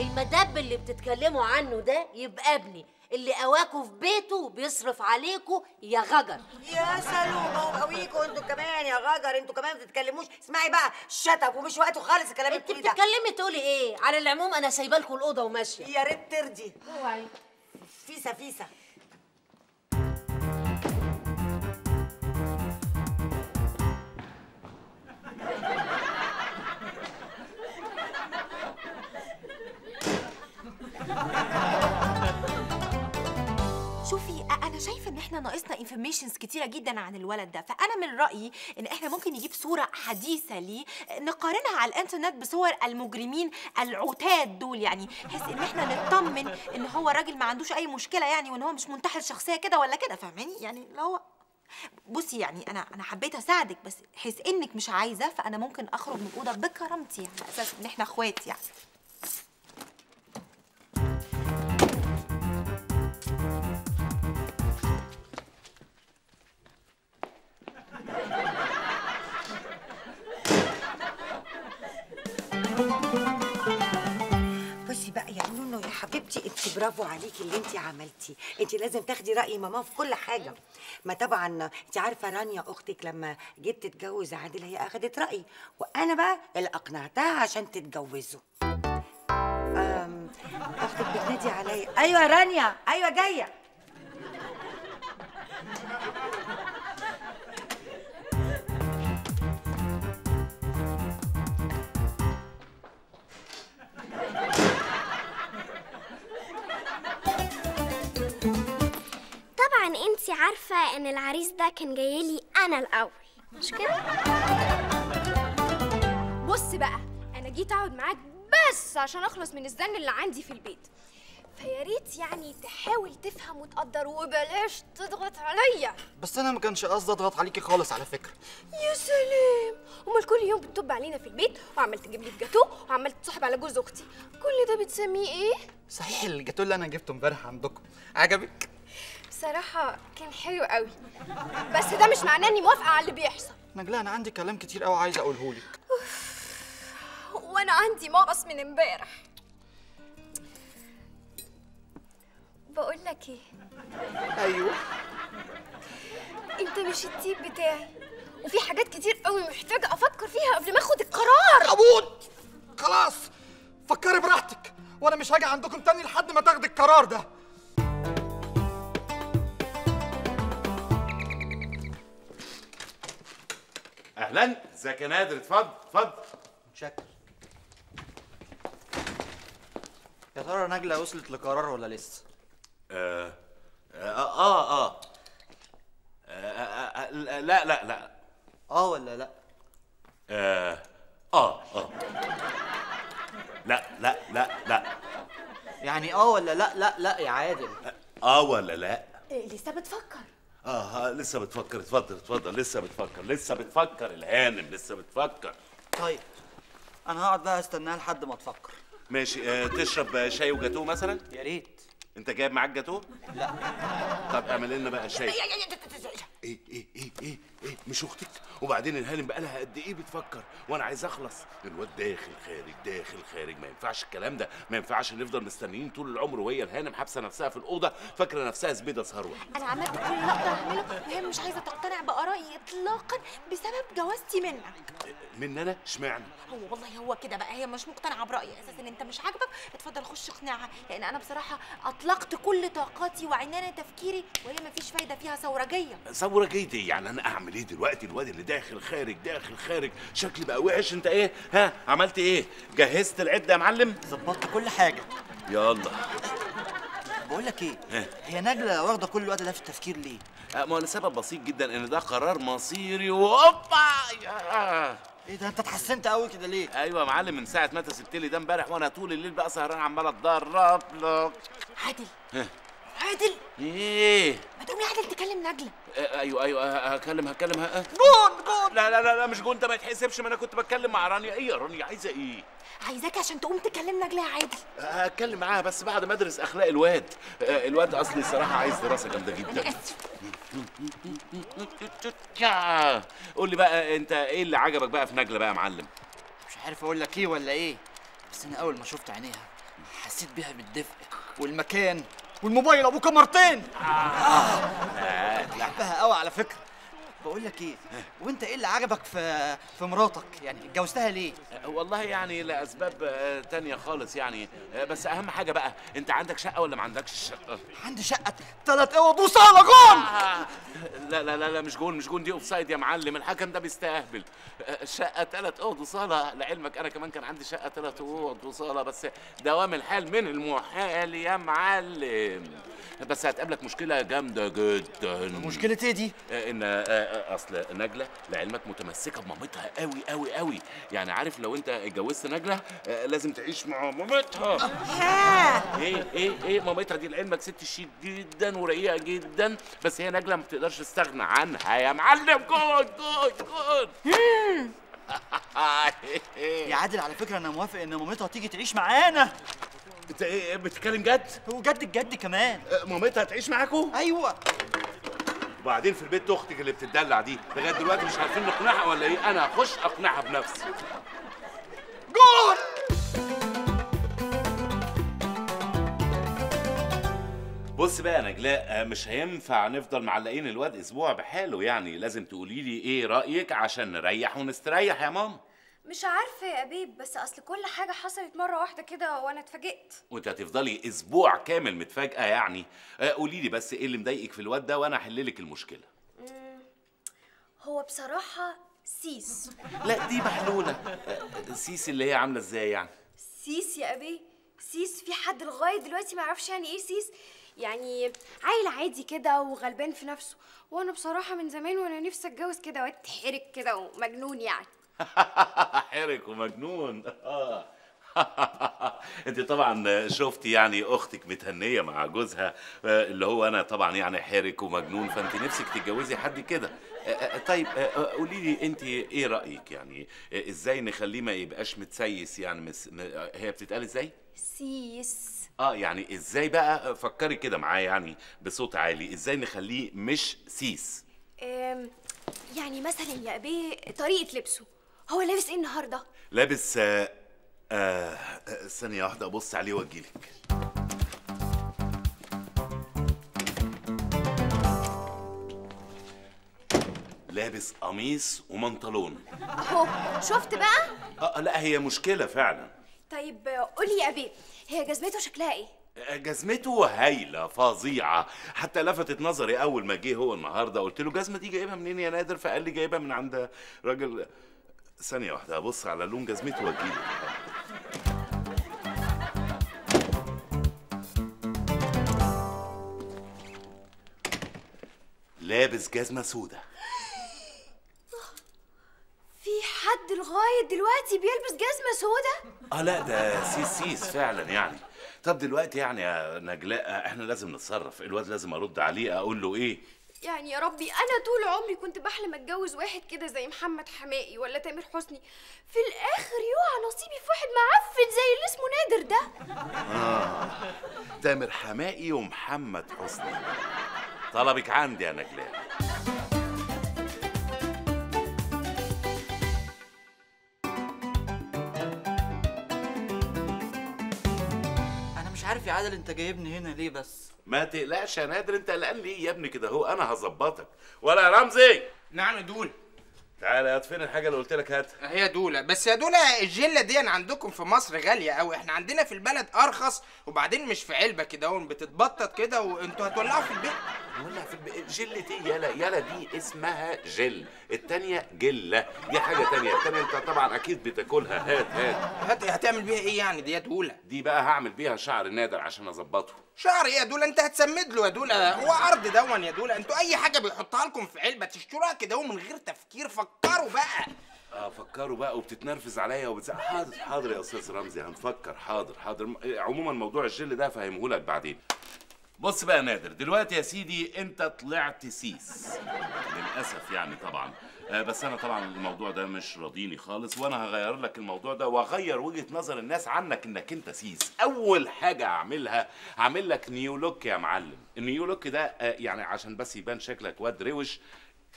المدب اللي بتتكلموا عنه ده يبقى ابني. اللي قواكوا في بيته بيصرف عليكوا يا غجر. يا سلوم هو قويكوا أنتوا كمان يا غجر. أنتوا كمان ما بتتكلموش. اسمعي بقى شتب ومش وقته خالص الكلام انت بتتكلمي تقولي إيه؟ على العموم أنا سايبه لكم الأوضة وماشية. يا ريت ترضي. فيسا فيسا. شوفي شايفة إن إحنا ناقصنا انفورميشنز كتيرة جدا عن الولد ده. فأنا من رأيي إن إحنا ممكن نجيب صورة حديثة ليه نقارنها على الإنترنت بصور المجرمين العتاد دول. يعني بحيث إن إحنا نطمن إن هو راجل ما عندوش أي مشكلة يعني وإن هو مش منتحل شخصية كده ولا كده. فاهماني؟ يعني اللي هو بصي يعني أنا أنا حبيت أساعدك بس حيث إنك مش عايزة فأنا ممكن أخرج من الأوضة بكرامتي على أساس إن إحنا اخوات يعني. بقى يا نونو يا حبيبتي انت برافو عليكي اللي انت عملتيه. انت لازم تاخدي رأي ماما في كل حاجة. ما طبعا انت عارفة رانيا أختك لما جيت تتجوز عادل هي أخدت رايي وأنا بقى اللي أقنعتها عشان تتجوزوا أم، أختك بتنادي عليا. أيوه يا رانيا. أيوه جاية. انت عارفة ان العريس ده كان جايلي أنا الأول. مش كده؟ بص بقى أنا جيت اقعد معاك بس عشان اخلص من الزن اللي عندي في البيت. فيا ريت يعني تحاول تفهم وتقدر وبلاش تضغط عليا. بس أنا ما كانش قصدي اضغط عليكي خالص على فكرة. يا سلام! امال كل يوم بتطب علينا في البيت وعمال تجيب لي الجاتوه وعمال تصاحب على جوز أختي. كل ده بتسميه إيه؟ صحيح الجاتوه اللي أنا جبته امبارح عندكم. عجبك؟ بصراحة كان حلو قوي. بس ده مش معناه إني موافقة على اللي بيحصل. نجلاء أنا عندي كلام كتير قوي عايز أقوله لك. وأنا عندي مغص من امبارح. بقول لك إيه؟ أيوه. أنت مش التيب بتاعي. وفي حاجات كتير قوي محتاجة أفكر فيها قبل ما آخد القرار. أموت خلاص فكري براحتك. وأنا مش هاجي عندكم تاني لحد ما تاخدي القرار ده. أهلا. إزيك يا نادر؟ اتفضل اتفضل. متشكر. يا ترى نجلة وصلت لقرار ولا لسه؟ آه آه آه, آه. آه, آه, آه لا لا لا. آه ولا لا؟ آه آه آه. لا لا لا لا. يعني آه ولا لا؟ لا لا يا عادل. آه ولا لا. إيه لسه بتفكر. آه, آه لسه بتفكر اتفضل اتفضل لسه بتفكر لسه بتفكر الهانم لسه بتفكر. طيب أنا هقعد بقى استناها لحد ما تفكر ماشي آه تشرب شاي وجاتوه مثلا؟ يا ريت. أنت جايب معاك جاتوه؟ لا. طب اعمل لنا بقى شاي. إيه إيه إيه إيه إيه مش أختك؟ وبعدين الهانم بقى لها قد إيه بتفكر؟ وأنا عايز اخلص. الواد داخل خارج داخل خارج. ما ينفعش الكلام ده. ما ينفعش نفضل مستنيين طول العمر وهي الهانم حابسة نفسها في الأوضة فاكرة نفسها زبيده ثروه أنا عملت كل اللي أقدر اعمله وهي مش عايزة تقتنع بآرائي اطلاقا بسبب جوازتي منك. من أنا؟ إشمعنى؟ هو والله هو كده بقى. هي مش مقتنعة برأيي أساسا. أنت مش عاجبك؟ اتفضل خش اقنعها. لأن أنا بصراحة أطلقت كل طاقاتي وعنان تفكيري وهي مفيش فايدة فيها ثورجية. ثوره جيدي يعني أنا أعمل إيه دلوقتي؟ الواد اللي داخل خارج داخل خارج. شكلي بقى وحش. أنت إيه؟ ها؟ عملت إيه؟ جهزت العدة يا معلم؟ ظبطت كل حاجة. يلا. بقول لك إيه؟ ها. هي نجلة واخدة كل الوقت ده في التفكير ليه؟ آه، ما هو لسبب بسيط جدا إن ده قرار مصيري. وهوبا يا! إيه ده؟ أنت اتحسنت قوي كده ليه؟ أيوه يا معلم من ساعة ما أنت سبت لي ده امبارح وأنا طول الليل بقى سهران عمال أتدرب لك. عادل. ها. عادل. إيه. ما تقوم يا عادل تكلم نجله آه، أيوه أيوه آه، هكلم هكلم ه- آه. جون جون. لا لا لا لا مش جون ده ما يتحسبش ما أنا كنت بتكلم مع رانيا. إيه يا رانيا؟ عايزة إيه؟ عايزاك عشان تقوم تكلم نجله يا عادل. هتكلم معاها بس بعد ما أدرس أخلاق الواد. آه، الواد أصلي الصراحه عايز دراسة جامدة أنا جدا اسف قول لي بقى أنت إيه اللي عجبك بقى في نجله بقى يا معلم؟ مش عارف أقول لك إيه ولا إيه بس أنا أول ما شفت عينيها حسيت بيها بالدفء والمكان والموبايل ابو كاميرتين آه، بحبها قوي على فكرة. بقول لك إيه؟ وإنت إيه اللي عجبك في في مراتك؟ يعني اتجوزتها ليه؟ والله يعني لأسباب تانية خالص يعني. بس أهم حاجة بقى أنت عندك شقة ولا ما عندكش شقة؟ عندي شقة. ثلاث أوض وصالة جون! آه، لا لا لا لا مش جون مش جون دي offside يا معلم. الحكم ده بيستهبل. شقة ثلاث أوض وصالة. لعلمك أنا كمان كان عندي شقة ثلاث أوض وصالة بس دوام الحال من المحال يا معلم. بس هتقابلك مشكلة جامدة جدا. مشكلة إيه دي؟ آه، إن آه، آه، أصل نجلة لعلمك متمسكة بمامتها قوي قوي قوي يعني عارف لو أنت اتجوزت نجلة لازم تعيش مع مامتها. إيه إيه إيه مامتها دي لعلمك ست شيك جدا ورقيقة جدا. بس هي نجلة ما بتقدرش تستغنى عنها. يا معلم good good good يا عادل على فكرة أنا موافق إن مامتها تيجي تعيش معانا. انت إيه بتتكلم جد؟ وجد الجد كمان آه، مامتها هتعيش معاكوا؟ أيوه وبعدين في البيت أختك اللي بتدلع دي لغاية دلوقتي مش عارفين نقنعها ولا إيه؟ أنا هخش أقنعها بنفسي جون بص بقى يا نجلاء آه، مش هينفع نفضل معلقين الواد أسبوع بحاله يعني لازم تقولي لي إيه رأيك عشان نريح ونستريح يا ماما مش عارفة يا أبيب بس أصل كل حاجة حصلت مرة واحدة كده وأنا اتفاجئت. وأنت هتفضلي أسبوع كامل متفاجئة يعني. آه، قولي لي بس إيه اللي مضايقك في الواد ده وأنا أحل لك المشكلة؟ هو بصراحة سيس. لا دي محلولة. آه، سيسي اللي هي عاملة إزاي يعني؟ سيس يا أبي سيس في حد لغاية دلوقتي ما يعرفش يعني إيه سيس. يعني عيل عادي كده وغلبان في نفسه. وأنا بصراحة من زمان وأنا نفسي أتجوز كده واد حرك كده ومجنون يعني. حرك ومجنون. انت طبعا شفتي يعني أختك متهنية مع جوزها اللي هو أنا طبعا يعني حرك ومجنون فانت نفسك تتجوزي حد كده. طيب قولي لي انت إيه رأيك يعني؟ إزاي نخليه ما يبقاش متسيس يعني؟ هي بتتقال إزاي؟ سيس. آه يعني إزاي بقى؟ فكري كده معايا يعني بصوت عالي. إزاي نخليه مش سيس؟ يعني مثلا يا ابي طريقة لبسه. هو لابس إيه النهارده؟ لابس آه آه آه، ثانية واحدة أبص عليه وأجيلك لابس قميص ومنطلون اهو شفت بقى؟ آه لا هي مشكلة فعلا. طيب قولي يا ابي هي جزمته شكلها إيه؟ جزمته هايلة فظيعة. حتى لفتت نظري أول ما جه هو النهاردة قلت له جزمة دي جايبها منين يا نادر؟ فقال لي جايبها من عند راجل ثانية واحدة أبص على لون جزمته وأجيلك لابس جزمة سودة. في حد لغاية دلوقتي بيلبس جزمة سودا آه لا ده سيس سيس فعلا يعني. طب دلوقتي يعني يا نجلاء إحنا لازم نتصرف الواد لازم أرد عليه أقول له إيه؟ يعني يا ربي أنا طول عمري كنت بحلم أتجوز واحد كده زي محمد حماقي ولا تامر حسني. في الآخر يقع نصيبي في واحد معفن زي اللي اسمه نادر ده. آه تامر حمائي ومحمد حسني. طلبك عندي يا نجلاء أنا مش عارف يا عادل أنت جايبني هنا ليه بس؟ ما تقلقش يا نادر انت قلقان ليه يا ابني كده؟ هو أنا هظبطك. ولا يا رمزي! نعم يا دول. تعالى هات فين الحاجة اللي قلت لك هات؟ هي دولة. بس يا دولة الجلة دي عندكم في مصر غالية قوي إحنا عندنا في البلد أرخص وبعدين مش في علبة كده اهو بتتبطط كده وانتوا هتولعوا في البيت. ولع في الب... جلة إيه؟ يلا يلا دي اسمها جل التانية جلة. دي حاجة تانية. التانية انت طبعا أكيد بتاكلها. هات هات. هت... هتعمل بيها إيه يعني؟ دي يا دولة دي بقى هعمل بيها شعر نادر عشان أظبطه. شعر إيه يا دولة أنت هتسمد له يا دولة. هو عرض دون يا دولة. أنتوا أي حاجة بيحطها لكم في علبة تشتروها كده اهو من غير تفكير فكروا بقى. آه فكروا بقى وبتتنرفز عليا وبتزعق حاضر حاضر يا أستاذ رمزي. هنفكر. حاضر حاضر. عموما موضوع الجل ده فهمهولك بعدين. بص بقى نادر دلوقتي يا سيدي انت طلعت سيس. للأسف يعني طبعا. آه بس أنا طبعا الموضوع ده مش راضيني خالص وأنا هغير لك الموضوع ده وأغير وجهة نظر الناس عنك إنك أنت سيس. أول حاجة هعملها هعمل لك new look يا معلم. ال new look ده آه يعني عشان بس يبان شكلك واد روش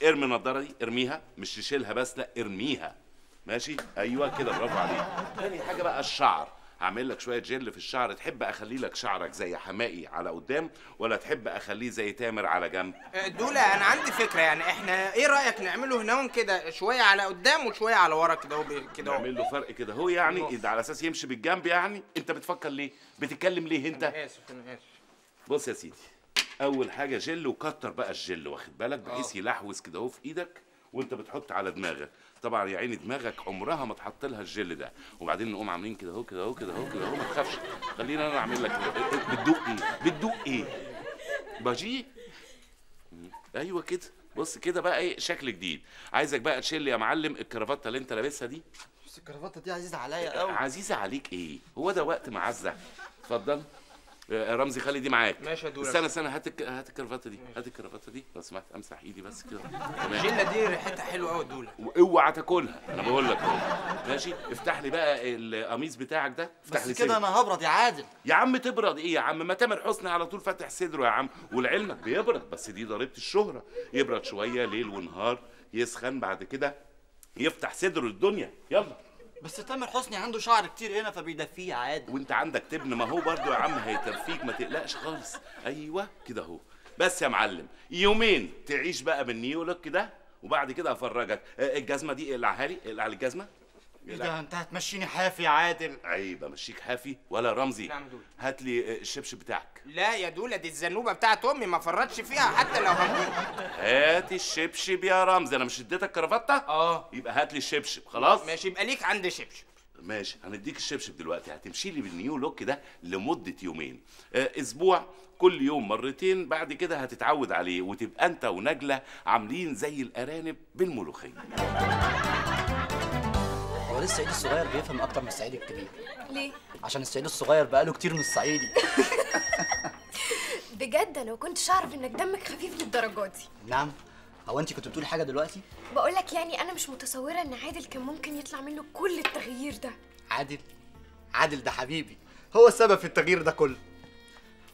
ارمي النضاره دي ارميها مش تشيلها بس لا ارميها. ماشي؟ أيوه كده برافو عليك. تاني حاجة بقى الشعر. هعمل لك شوية جل في الشعر. تحب أخلي لك شعرك زي حماقي على قدام ولا تحب أخليه زي تامر على جنب؟ دولة أنا عندي فكرة يعني. إحنا إيه رأيك نعمله هنا كده شوية على قدام وشوية على ورا كده كده نعمل له فرق كده هو يعني ده على أساس يمشي بالجنب يعني أنت بتفكر ليه؟ بتتكلم ليه أنت؟ أنا آسف أنا آسف. بص يا سيدي أول حاجة جل وكتر بقى الجل واخد بالك؟ بحيث يلحوز كده أهو في إيدك وأنت بتحط على دماغك. طبعا يا عيني دماغك عمرها ما تحط لها الجل ده. وبعدين نقوم عاملين كده اهو كده اهو كده اهو كده اهو. ما تخافش. خلينا أنا أعمل لك. بتدوق إيه؟ بتدوق إيه؟ باجي. أيوه كده. بص كده بقى إيه؟ شكل جديد. عايزك بقى تشيل يا معلم الكرافته اللي أنت لابسها دي. بس الكرافته دي عزيزة عليا قوي عزيزة عليك إيه؟ هو ده وقت معزة. اتفضل. رمزي خلي دي معاك. ماشي يا دولة. استنى استنى هات الك- هات الكرافتة دي هات الكرافتة دي. لو سمحت امسح ايدي بس كده. الجلة دي ريحتها حلوة قوي دولة. واوعى تاكلها. أنا بقول لك ماشي؟ افتح لي بقى القميص بتاعك ده. افتح بس لي كده. أنا هبرد يا عادل. يا عم تبرد إيه يا عم؟ ما تامر حسني على طول فاتح صدره يا عم. ولعلمك بيبرد بس دي ضريبة الشهرة. يبرد شوية ليل ونهار يسخن بعد كده يفتح صدره للدنيا. يلا. بس تامر حسني عنده شعر كتير هنا فبيدفيه عادي. وانت عندك تبن ما هو برضو يا عم هيدفيك ما تقلقش خالص. أيوه كده اهو بس يا معلم يومين تعيش بقى بال new look ده وبعد كده أفرجك. آه، الجزمة دي اقلعها لي اقلع الجزمة. إيه ده؟ أنت هتمشيني حافي يا عادل. عيب امشيك حافي ولا رمزي. نعم دولا. هات لي آه، الشبشب بتاعك. لا يا دولة دي الزنوبة بتاعت أمي ما فرطش فيها حتى لو هموت. هات الشبشب يا رمزي. أنا مش اديتك كرافتة؟ آه. يبقى هات لي الشبشب خلاص؟ ماشي يبقى ليك عندي شبشب. ماشي هنديك الشبشب دلوقتي. هتمشي لي بالنيو لوك ده لمدة يومين. آه أسبوع كل يوم مرتين. بعد كده هتتعود عليه وتبقى أنت ونجلة عاملين زي الأرانب بالملوخية. الصعيدي الصغير بيفهم أكتر من الصعيدي الكبير. ليه؟ عشان الصعيدي الصغير بقاله كتير من الصعيدي. بجد أنا ما كنتش أعرف إنك دمك خفيف للدرجة دي. نعم. هو انت كنت بتقولي حاجة دلوقتي؟ بقول لك يعني أنا مش متصورة إن عادل كان ممكن يطلع منه كل التغيير ده. عادل؟ عادل ده حبيبي. هو السبب في التغيير ده كله.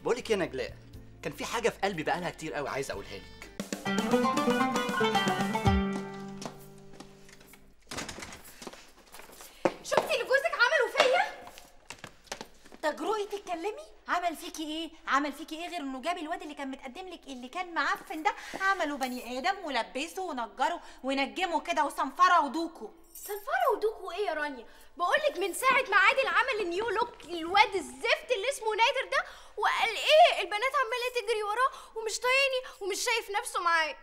بقول لك يا نجلاء؟ كان في حاجة في قلبي بقالها كتير قوي عايز أقولها لك. فيكي إيه؟ عمل فيكي إيه غير إنه جاب الواد اللي كان متقدم لك اللي كان معفن ده؟ عمله بني آدم ولبسه ونجره ونجمه كده وصنفره ودوكو صنفرة ودوكو إيه يا رانيا؟ بقولك من ساعة ما عادل عمل النيو لوك الواد الزفت اللي اسمه نادر ده وقال إيه؟ البنات عمالة تجري وراه ومش طايقني ومش شايف نفسه معايا.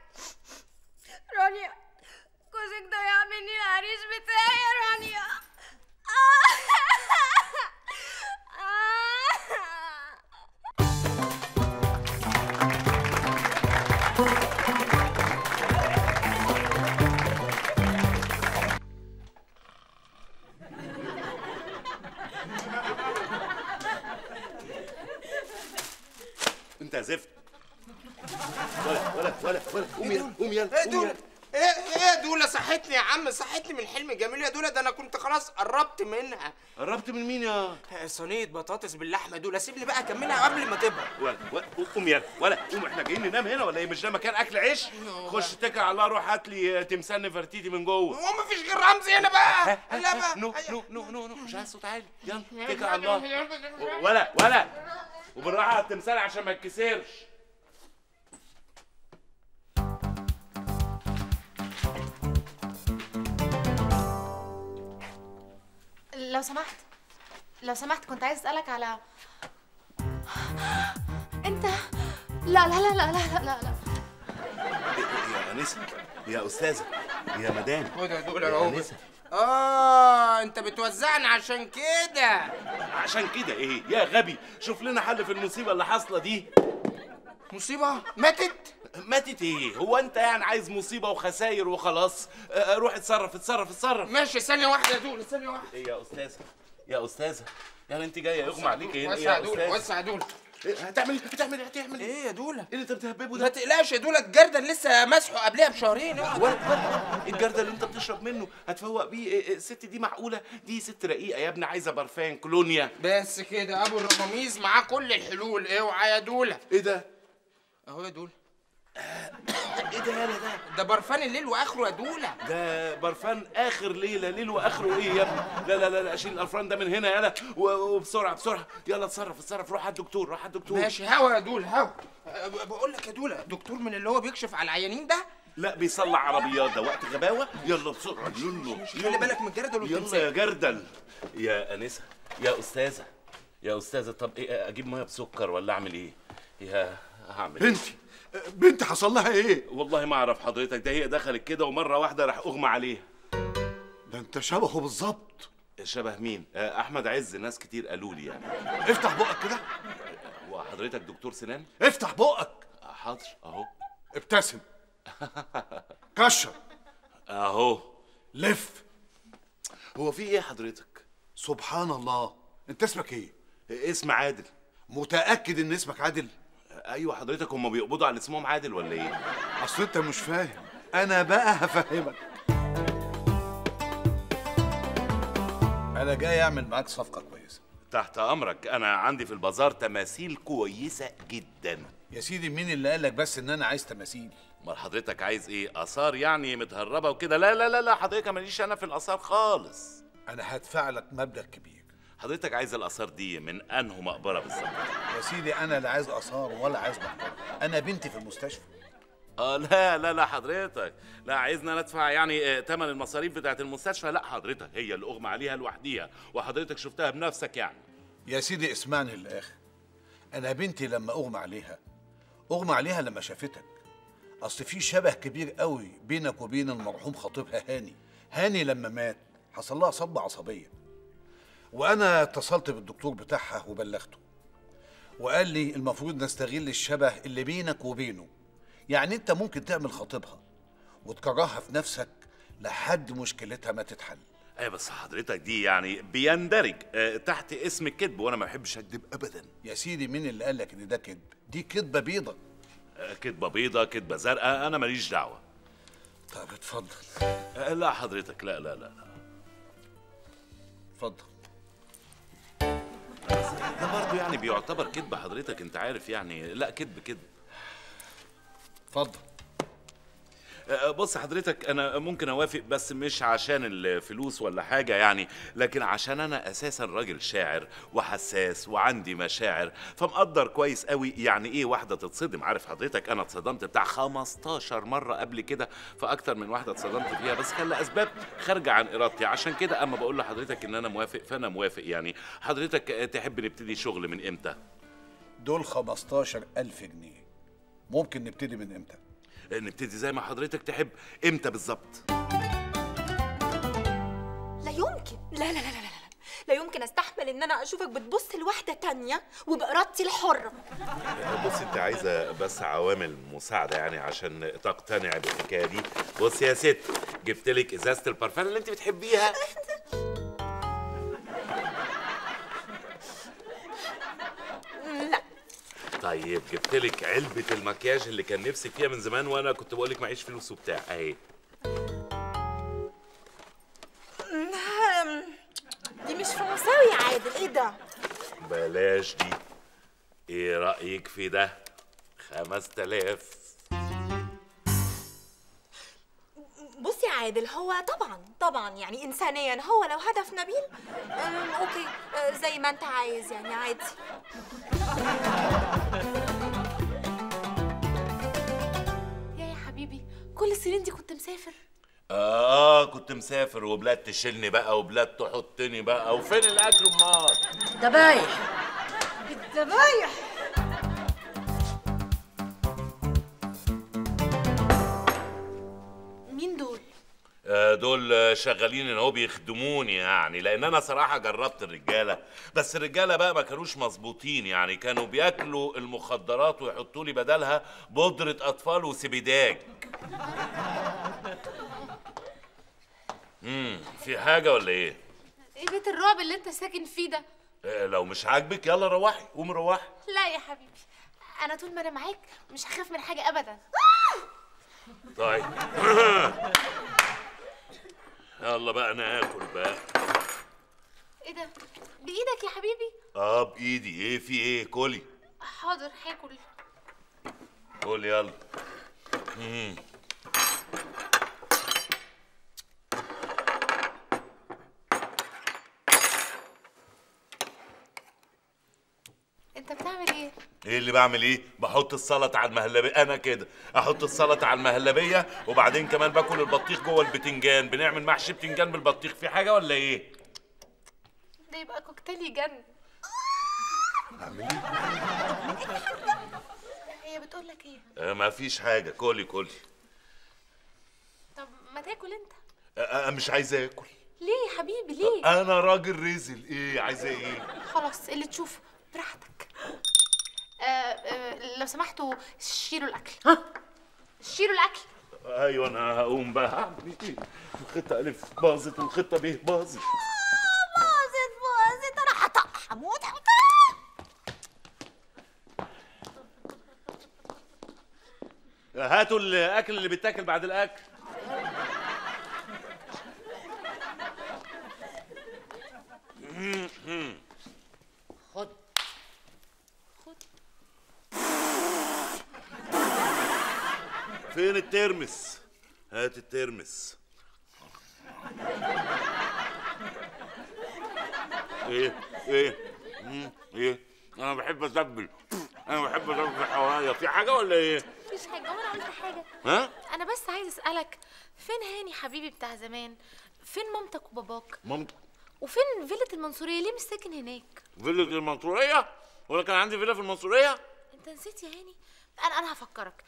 رانيا جوزك ضيع مني العريس بتاعي يا رانيا. انت زفت. ولا ولا ولا ولا. قوم يلا قوم يلا إيه قوم دولا؟ يلا. إيه إيه يا دولا صحتني يا عم صحتني من حلم جميل. يا دولا ده أنا كنت خلاص قربت منها. قربت من مين يا؟ صينية بطاطس باللحمة دولا سيب لي بقى أكملها قبل ما تبرد ولا ولا قوم يلا. ولا قوم إحنا جايين ننام هنا ولا إيه؟ مش ده مكان أكل عيش؟ خش اتكل على الله روح هات لي تمثال نفرتيتي من جوه. هو مفيش غير رمزي هنا بقى. لا بقى. no no no no no. مش عايز صوت عالي. يلا اتكل على الله. ولا ولا. وبالراحة على التمثال عشان ما يتكسرش. لو سمحت لو سمحت كنت عايز أسألك على أنت؟ لا لا لا لا لا لا لا يا انسه يا أستاذة يا مدام. خد يا دولا يا اهو أنسة. آه أنت بتوزعني عشان كده. عشان كده إيه؟ يا غبي شوف لنا حل في المصيبة اللي حاصلة دي. مصيبة؟ ماتت؟ ماتت إيه؟ هو أنت يعني عايز مصيبة وخساير وخلاص؟ آه، روح اتصرف اتصرف اتصرف. ماشي ثانية واحدة يا دولا ثانية واحدة. إيه يا أستاذة؟ يا أستاذة يعني أنت جاية يغمى عليك. إيه؟ وسع يا أستاذة. وسع يا دولا إيه، هتعمل إيه؟ هتعمل إيه؟ هتعمل إيه؟ إيه يا دولا إيه اللي انت بتهببه ما ده تقلقش يا دولا الجردل لسه مسحه قبلها بشهرين. الجردل. اللي انت بتشرب منه هتفوق بيه إيه، إيه، الست دي معقولة؟ دي ست رقيقة يا ابني عايزة برفان كولونيا. بس كده أبو الرماميز معاه كل الحلول. اوعى يا دولا إيه ده؟ اهو يا دولا إيه ده يالا ده؟ ده برفان الليل واخره يا دولا ده برفان آخر ليلة ليل وآخره إيه يا ابني؟ لا لا لا لا أشيل الأفران ده من هنا يلا و- وبسرعة بسرعة. يلا اتصرف اتصرف. روح على الدكتور روح على الدكتور. ماشي هوا يا دولا هوا. بقول لك يا دولا دكتور من اللي هو بيكشف على العيانين ده؟ لا بيصلح عربيات ده. وقت غباوة؟ يلا بسرعة. يلا. خلي بالك من الجردل يلا يا جردل. يا أنسة يا أستاذة. يا أستاذة طب إيه أجيب مية بسكر ولا أعمل إيه؟ يا هعمل إيه؟ بنتي. بنتي حصل لها إيه؟ والله ما اعرف حضرتك ده هي دخلت كده ومرة واحدة راح اغمى عليها. ده انت شبهه بالظبط. شبه مين؟ آه، أحمد عز ناس كتير قالوا لي يعني. افتح بقك كده. وحضرتك دكتور سنان؟ افتح بقك. آه، حاضر اهو. ابتسم. كشر. اهو. لف. هو في إيه حضرتك؟ سبحان الله. انت اسمك إيه؟ اسم عادل. متأكد ان اسمك عادل؟ أيوه حضرتك هم بيقبضوا على اسمهم عادل ولا إيه؟ أصل أنت مش فاهم. أنا بقى هفهمك. أنا جاي أعمل معاك صفقة كويسة. تحت أمرك. أنا عندي في البازار تماثيل كويسة جدا. يا سيدي مين اللي قالك بس إن أنا عايز تماثيل؟ أمال حضرتك عايز إيه؟ آثار يعني متهربة وكده؟ لا لا لا لا حضرتك ماليش أنا في الآثار خالص. أنا هدفع لك مبلغ كبير. حضرتك عايز الآثار دي من أنه مقبرة بالظبط. يا سيدي أنا لا عايز آثار ولا عايز مقبرة. أنا بنتي في المستشفى. آه لا لا لا حضرتك. لا عايزنا ندفع يعني آه، تمن المصاريف بتاعت المستشفى. لا حضرتك هي اللي اغمى عليها لوحديها وحضرتك شفتها بنفسك يعني. يا سيدي اسمعني للآخر. أنا بنتي لما أغمى عليها أغمى عليها لما شافتك. أصل في شبه كبير قوي بينك وبين المرحوم خطيبها هاني. هاني لما مات حصل لها صدمه عصبية. وأنا اتصلت بالدكتور بتاعها وبلغته. وقال لي المفروض نستغل الشبه اللي بينك وبينه. يعني أنت ممكن تعمل خطيبها وتكرهها في نفسك لحد مشكلتها ما تتحل. إيه بس حضرتك دي يعني بيندرج آه، تحت اسم الكذب وأنا ما بحبش أكذب ابدا. يا سيدي مين اللي قال لك إن ده كذب؟ دي كذبة بيضة. آه، كذبة بيضة كذبة زرقاء أنا ماليش دعوة. طب اتفضل. آه، لا حضرتك لا لا لا لا. اتفضل. ده برضه يعني بيعتبر كذب حضرتك انت عارف يعني. لا كذب كذب. اتفضل. بص حضرتك أنا ممكن أوافق بس مش عشان الفلوس ولا حاجة يعني لكن عشان أنا أساسا راجل شاعر وحساس وعندي مشاعر فمقدر كويس قوي يعني إيه واحدة تتصدم. عارف حضرتك أنا اتصدمت بتاع 15 مرة قبل كده فأكتر من واحدة اتصدمت فيها بس كان لأسباب خارجة عن إرادتي. عشان كده أما بقول لحضرتك إن أنا موافق فأنا موافق يعني. حضرتك تحب نبتدي شغل من إمتى؟ دول 15000 جنيه. ممكن نبتدي من إمتى؟ نبتدي زي ما حضرتك تحب. إمتى بالظبط؟ لا يمكن. لا لا لا لا لا لا. يمكن أستحمل إن أنا أشوفك بتبص لواحدة تانية وبإرادتي الحرة. بص أنت عايزة بس عوامل مساعدة يعني عشان تقتنع بالحكاية دي. بص يا ست جبت لك إزازة البارفان اللي أنت بتحبيها. طيب جبت لك علبة المكياج اللي كان نفسك فيها من زمان وأنا كنت بقول لك معيش فلوس وبتاع. أهي. لا، دي مش فرنساوي يا عادل إيه ده؟ بلاش دي. إيه رأيك في ده؟ 5000 بص يا عادل هو طبعا طبعا يعني انسانيا هو لو هدف نبيل أوكي أه، زي ما أنت عايز يعني عادي. يا يا حبيبي كل السنين دي كنت مسافر. آه كنت مسافر وبلاد تشيلني بقى وبلاد تحطني بقى وفين الأكل أمال؟ دبايح الذبايح. دول آه، شغالين ان هو بيخدموني يعني لأن أنا صراحة جربت الرجالة بس الرجالة بقى ما كانوش مظبوطين يعني كانوا بياكلوا المخدرات ويحطوا لي بدلها بودرة أطفال وسبيداج. امم في حاجة ولا إيه؟ إيه بيت الرعب اللي أنت ساكن فيه ده؟ آه، لو مش عاجبك يلا روحي قومي روحي. لا يا حبيبي أنا طول ما أنا معاك مش هخاف من حاجة ابدا. طيب. يلا بقى أنا اكل بقى. إيه ده؟ بإيدك يا حبيبي؟ آه بإيدي. إيه في إيه؟ كلي. حاضر هاكل. كل يلا. إيه اللي بعمل إيه؟ بحط السلطة على المهلبية. أنا كده. أحط السلطة على المهلبية وبعدين كمان باكل البطيخ جوه البتنجان. بنعمل محشي بتنجان بالبطيخ. في حاجة ولا إيه؟ ده يبقى كوكتيل يجنن إيه هي بتقول لك إيه؟ آه ما فيش حاجة. كلي كلي. طب ما تاكل أنت. آه آه مش عايز أكل. ليه يا حبيبي؟ ليه؟ أنا راجل رزل. إيه؟ عايزة إيه؟ خلاص اللي تشوفه. براحتك. آه آه لو سمحتوا شيلوا الأكل. ها؟ شيلوا الأكل. أيوه أنا هقوم بقى. هعمل إيه الخطة ألف. باظت والخطه ب باظت. باظت باظت. أنا هطق. هموت هاتوا الأكل اللي بيتاكل بعد الأكل. خد فين الترمس؟ هات الترمس. إيه إيه. إيه. أنا بحب ازبل أنا بحب ازبل حواليا في حاجة ولا إيه؟ مفيش حاجة. وأنا قلت حاجة. ها؟ أنا بس عايز أسألك فين هاني حبيبي بتاع زمان؟ فين مامتك وباباك؟ مامتك وفين فيلة المنصورية؟ ليه مش ساكن هناك؟ فيلا المنصورية؟ ولا كان عندي فيلا في المنصورية؟ أنت نسيت يا هاني؟ أنا أنا هفكرك.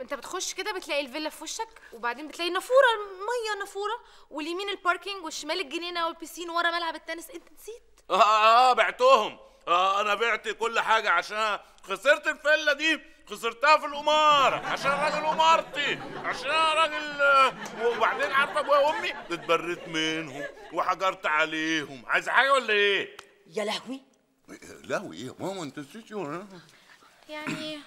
انت بتخش كده بتلاقي الفيلا في وشك وبعدين بتلاقي نافورة الميه نافورة واليمين ال parking والشمال الجنينة والبسين ورا ملعب التنس. انت نسيت؟ آه آه, آه بعتهم. آه أنا بعت كل حاجة عشان خسرت الفيلا دي خسرتها في القمار عشان راجل قمارتي عشان أنا راجل آه، وبعدين عارفة أبويا وأمي؟ اتبريت منهم وحجرت عليهم. عايز حاجة ولا إيه؟ يا لهوي. لهوي إيه؟ يا ماما انت نسيتي ولا يعني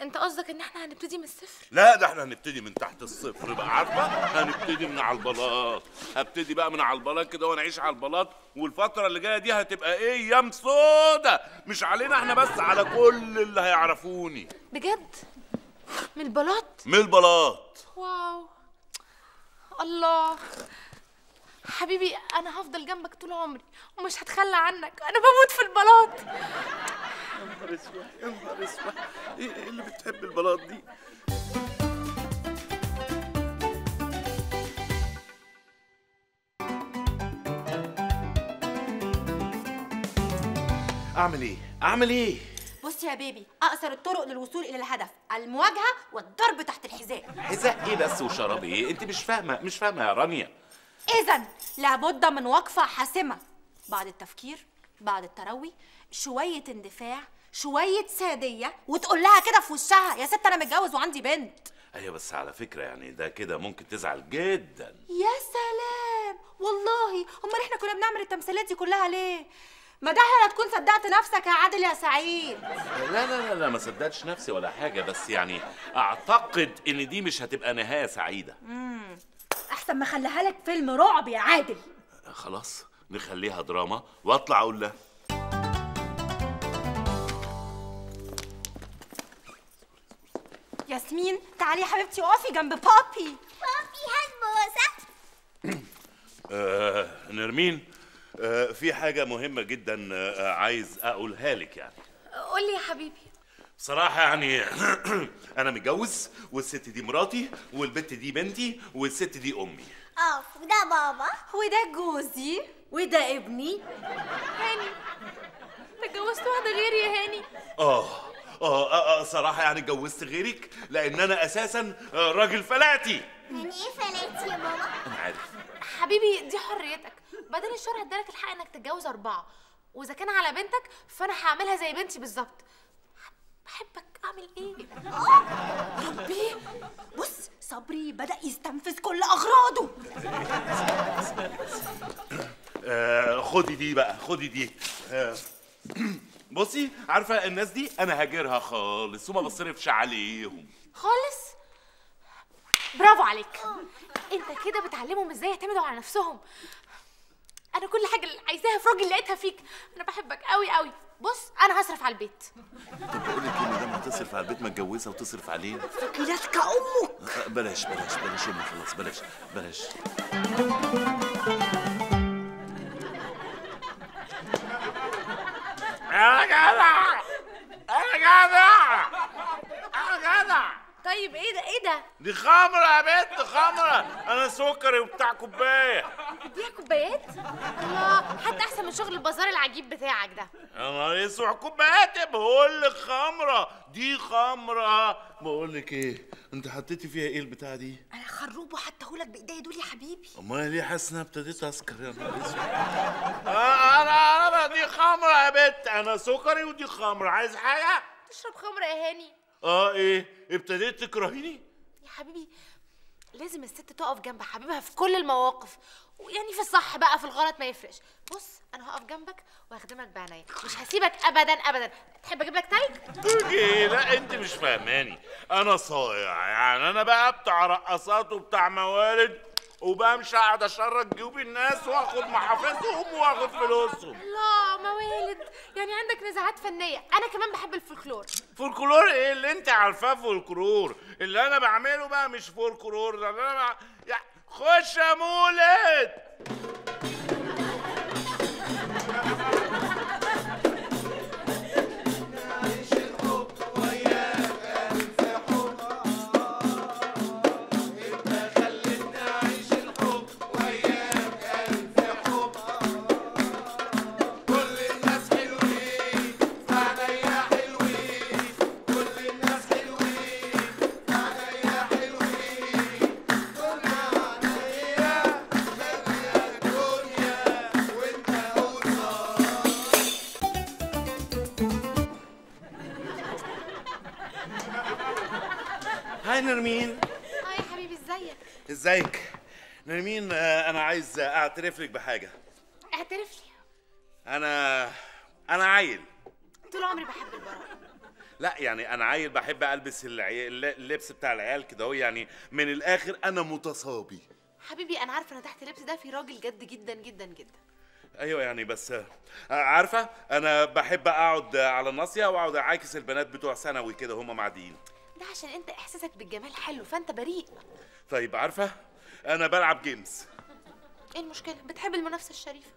انت قصدك ان إحنا هنبتدي من الصفر؟ لا ده إحنا هنبتدي من تحت الصفر بقى عارفة؟ هنبتدي من على البلاط. هبتدي بقى من على البلاط كده وأنا اعيش على البلاط. والفترة اللي جاية دي هتبقى إيه؟ أيام سودا. مش علينا إحنا بس على كل اللي هيعرفوني. بجد؟ من البلاط؟ من البلاط. واو. الله. حبيبي أنا هفضل جنبك طول عمري ومش هتخلى عنك. أنا بموت في البلاط. يا نهار أسود يا نهار أسود. إيه إيه اللي بتحب البلاط دي؟ أعمل إيه؟ أعمل إيه؟ بص يا بيبي أقصر الطرق للوصول إلى الهدف المواجهة والضرب تحت الحذاء. حذاء إيه بس وشراب إيه؟ أنت مش فاهمة مش فاهمة يا رانيا. اذا لابد من وقفة حاسمة. بعد التفكير بعد التروي شوية اندفاع شوية سادية وتقول لها كده في وشها يا ست أنا متجوز وعندي بنت. أيوه بس على فكرة يعني ده كده ممكن تزعل جدا. يا سلام! والله! أمال إحنا كنا بنعمل التمثيلات دي كلها ليه؟ ما ده لا تكون صدقت نفسك يا عادل يا سعيد. لا لا لا لا ما صدقتش نفسي ولا حاجة بس يعني أعتقد إن دي مش هتبقى نهاية سعيدة. امم احسن ما خليها لك فيلم رعب يا عادل. خلاص نخليها دراما واطلع أقول لها. ياسمين تعالي يا حبيبتي اقفي جنب بابي. بابي هات بوسه آه نرمين آه في حاجة مهمة جدا آه عايز أقولها لك يعني. قول لي يا حبيبي. بصراحة يعني أنا متجوز والست دي مراتي والبت دي بنتي والست دي أمي. آه وده بابا. وده جوزي. وده ابني. هاني أنت اتجوزت واحدة غيري يا هاني؟ آه آه, آه, آه صراحة يعني اتجوزت غيرك لأن أنا أساسا آه راجل فلاتي. يعني إيه فلاتي يا ماما أنا عارف. حبيبي دي حريتك. بعدين الشرع ادالك الحق إنك تتجوز أربعة. وإذا كان على بنتك فأنا هعملها زي بنتي بالظبط. بحبك أعمل إيه؟ ربي بص صبري بدأ يستنفذ كل أغراضه. آه خدي دي بقى خدي دي. آه بصي عارفة الناس دي؟ أنا هاجرها خالص وما بصرفش عليهم. خالص؟ برافو عليك. انت كده بتعلمهم إزاي يعتمدوا على نفسهم. أنا كل حاجة اللي عايزاها في راجل لقيتها فيك. أنا بحبك قوي قوي بص أنا هصرف على البيت. طب بقول لك إيه ما دام هتصرف على البيت متجوزة وتصرف عليه ثقيلتك أمك. آه، بلاش بلاش بلاش يا أمي خلاص بلاش بلاش. يا جدع! يا جدع! يا جدع! طيب إيه ده؟ إيه ده؟ دي خمرة يا بنت خمرة. أنا سكري وبتاع كوباية. دي كوبايات؟ الله حتى أحسن من شغل البازار العجيب بتاعك ده. يا نهار أسود كوبايات بقول لك خمرة. دي خمرة. بقول لك إيه أنت حطيتي فيها إيه البتاع دي؟ أنا خروب وحطهولك بإيديا دول يا حبيبي. أمال ليه حاسس أنا ابتديت أسكر يا نهار آه، أنا أنا دي خمرة يا بنت. أنا سكري ودي خمرة. عايز حاجة؟ تشرب خمرة يا هاني. آه إيه ابتديت تكرهيني؟ يا حبيبي لازم الست تقف جنب حبيبها في كل المواقف ويعني في الصح بقى في الغلط ما يفرقش. بص أنا هقف جنبك وهخدمك بعناية. مش هسيبك ابدا ابدا. تحب أجيب لك تلج؟ إيه لا أنت مش فاهماني. أنا صايع يعني أنا بقى بتاع رقاصات وبتاع موالد وبمشي قاعد اشرط جيوب الناس واخد محافظهم واخد فلوسهم. الله موالد يعني عندك نزعات فنية. أنا كمان بحب الفولكلور. فولكلور إيه اللي أنت عارفاه؟ فولكلور. اللي أنا بعمله بقى مش فولكلور ده أنا بقى... يا خش يا مولد! عايز اعترف لك بحاجة. اعترف لي؟ أنا أنا عيل. طول عمري بحب البراءه لا يعني أنا عيل بحب ألبس العي... اللبس بتاع العيال كده هو يعني من الآخر أنا متصابي. حبيبي أنا عارفة إن تحت اللبس ده في راجل جد جدا جدا جدا. أيوه يعني بس آه، عارفة أنا بحب أقعد على الناصيه وأقعد أعاكس البنات بتوع ثانوي كده هم معديين. ده عشان أنت إحساسك بالجمال حلو فأنت بريء. طيب عارفة أنا بلعب جيمز إيه المشكلة؟ بتحب المنافسة الشريفة.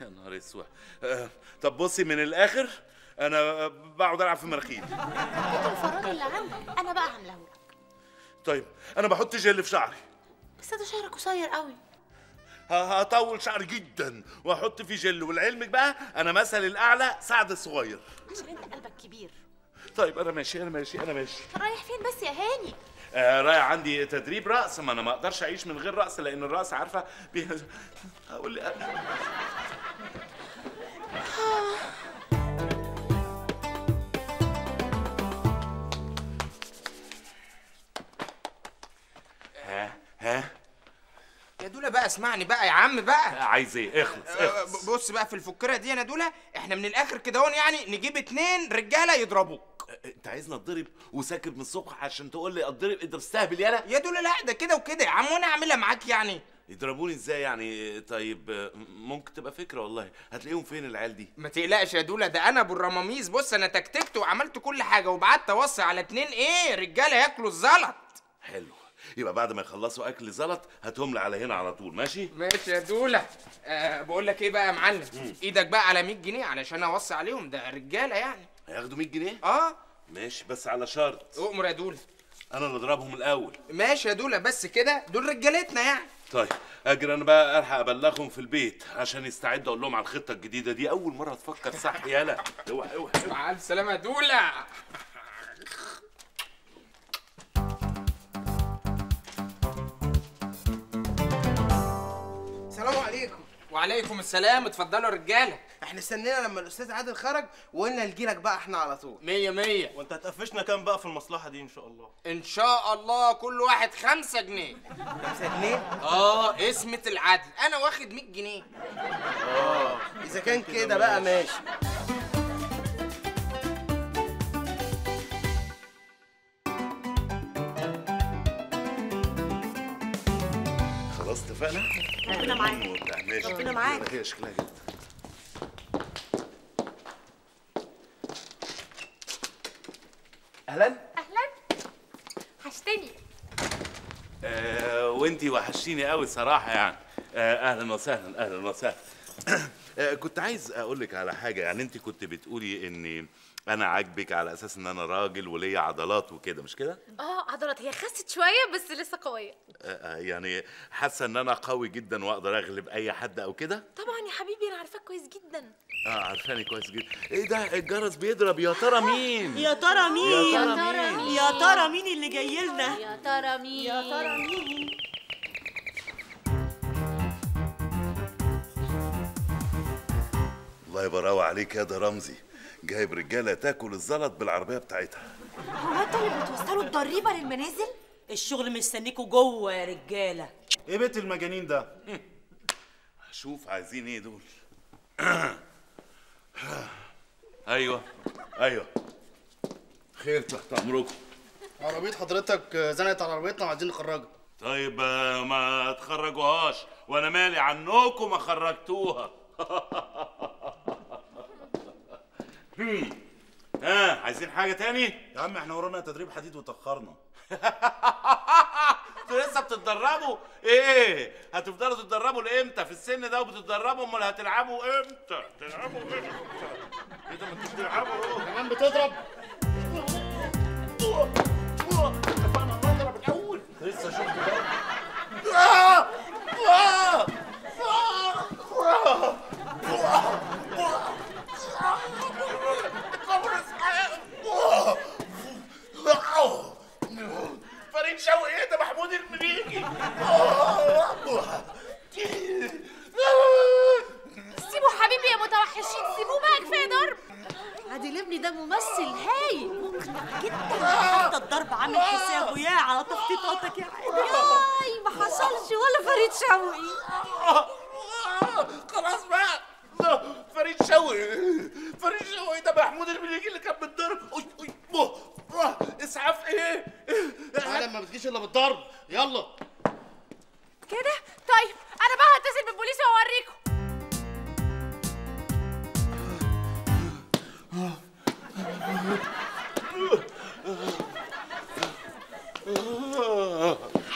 يا نهار أسود. آه، طب بصي من الآخر أنا بقعد ألعب في مناخيري انت الفراغ اللي عندك. أنا بقى عاملاه لك. طيب أنا بحط جل في شعري. بس ده شعرك قصير قوي. هطول شعري جدا وأحط فيه جل ولعلمك بقى أنا مثل الأعلى سعد الصغير. عشان أنت قلبك كبير. طيب أنا ماشي أنا ماشي أنا ماشي. رايح فين بس يا هاني؟ رايح عندي تدريب رقص ما أنا ما أقدرش أعيش من غير رقص لأن الرقص عارفة بي... هقول يا دولا بقى اسمعني بقى يا عم بقى. عايز إيه؟ اخلص آه، اخلص. بص بقى في الفكرة دي يا دولا إحنا من الآخر كده يعني نجيب اتنين رجالة يضربوك. انت عايزني اتضرب وساكت من الصبح عشان تقول لي اتضرب انت بتستهبل يالا. يا دولا لا ده كده وكده يا عم وأنا اعملها معاك يعني. يضربوني إزاي يعني؟ طيب ممكن تبقى فكرة والله. هتلاقيهم فين العيال دي؟ ما تقلقش يا دولا ده أنا ابو الرماميس بص أنا تكتكت وعملت كل حاجة وبعت اوصي على اتنين إيه رجالة ياكلوا الزلط. حلو. يبقى بعد ما يخلصوا أكل زلط هاتهم لي على هنا على طول. ماشي؟ ماشي يا دولا أه بقول لك إيه بقى يا معلم؟ إيدك بقى على 100 جنيه علشان أوصي عليهم. ده رجالة يعني. هياخدوا 100 جنيه؟ آه. ماشي بس على شرط. اؤمر يا دولا أنا اللي أضربهم الأول. ماشي يا دولا بس كده دول رجالتنا يعني. طيب أجري أنا بقى ألحق أبلغهم في البيت عشان يستعدوا أقول لهم على الخطة الجديدة دي. أول مرة تفكر صح يالا. أوعى أوعى مع ألف سلامة وعليكم السلام اتفضلوا يا رجالة. إحنا استنينا لما الأستاذ عادل خرج وقلنا نجيلك بقى إحنا على طول. مية مية. وانت هتقفشنا كام بقى في المصلحة دي إن شاء الله؟ إن شاء الله كل واحد خمسة جنيه. خمسة جنيه؟ آه اسمة العدل. أنا واخد 100 جنيه. آه إذا كان كده بقى ماشي. خلاص اتفقنا؟ ربنا معاك. ربنا معاك. هي شكلها كده أهلا؟ أهلا. حشتني آه وأنتي وحشتيني قوي صراحة يعني. آه أهلا وسهلا أهلا وسهلا. آه كنت عايز أقول لك على حاجة. يعني انت كنت بتقولي إني أنا عاجبك على أساس إن أنا راجل وليا عضلات وكده مش كده؟ آه عضلات. هي خست شوية بس لسه قوية. آه آه، يعني حاسة إن أنا قوي جدا وأقدر أغلب أي حد أو كده؟ طبعا يا حبيبي أنا عارفاك كويس جدا. آه عارفاني كويس جدا. إيه ده؟ الجرس بيضرب. يا ترى مين؟ يا ترى مين؟ يا ترى مين؟ يا ترى مين اللي جاي لنا؟ يا ترى مين؟ يا ترى مين؟ الله يبارك عليك يا ده رمزي. جايب رجالة تاكل الزلط بالعربية بتاعتها. هو أنتوا اللي بتوصلوا الضريبة للمنازل؟ الشغل مستنيكوا جوه يا رجالة. إيه بيت المجانين ده؟ شوف عايزين إيه دول. أيوه. أيوه. خير تحت أمركم. عربية حضرتك زنقت على عربيتنا وعايزين نخرجها. طيب آه، ما تخرجوهاش. وأنا مالي عنكم ما خرجتوها. هم. ها عايزين حاجة تاني؟ يا عم إحنا ورانا تدريب حديد وتاخرنا أنتوا لسه بتتدربوا؟ إيه؟ هتفضلوا تتدربوا لامتى؟ في السن ده وبتتدربوا؟ امال هتلعبوا إمتى؟ تلعبوا إمتى؟ إيه ده ما أنتوا بتلعبوا؟ كمان بتضرب. سيبوا حبيبي يا متوحشين سيبوه بقى كفاية ضرب. عادل ابني ده ممثل هايل. مقنع جدا. حتى الضرب عامل حسابه. يا على تخطيطاتك يا عادل ياي ما حصلش ولا فريد شوقي. خلاص بقى. فريد شوقي. فريد شوقي ده محمود المليجي اللي كان بيتضرب أوه، إسعاف إيه؟ تعالى ما بتجيش إلا بالضرب. يلا. كده؟ طيب أنا بقى هتصل بالبوليس وأوريكم.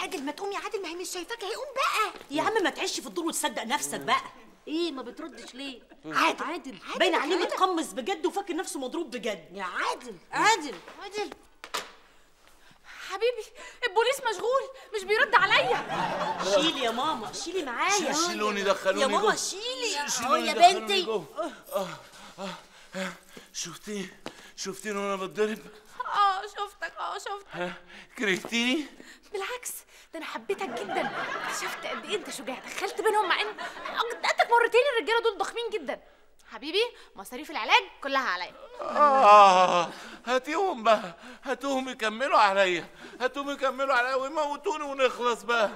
عادل ما تقوم يا عادل ما هي مش شايفاك. هيقوم بقى. يا عم ما تعيش في الدور وتصدق نفسك بقى. إيه ما بتردش ليه؟ عادل عادل باين عليه. متقمص بجد وفاكر نفسه مضروب بجد. يا عادل. عادل. عادل. حبيبي البوليس مشغول مش بيرد عليا. شيلي يا ماما شيلي معايا. شيلوني دخلوني يا ماما. شيلي. اهو شيلوني يا بنتي. آه آه آه. شفتي؟ شفتيني وأنا بتضرب؟ آه شفتك آه شفتك. ها؟ كرهتيني؟ بالعكس ده أنا حبيتك جدا. اكتشفت قد إيه انت شجاع. دخلت بينهم مع إن قدك مرتين الرجالة دول ضخمين جدا. حبيبي مصاريف العلاج كلها عليا. آه هاتيهم بقى. هاتوهم يكملوا عليا. هاتوهم يكملوا عليا ويموتوني ونخلص بقى.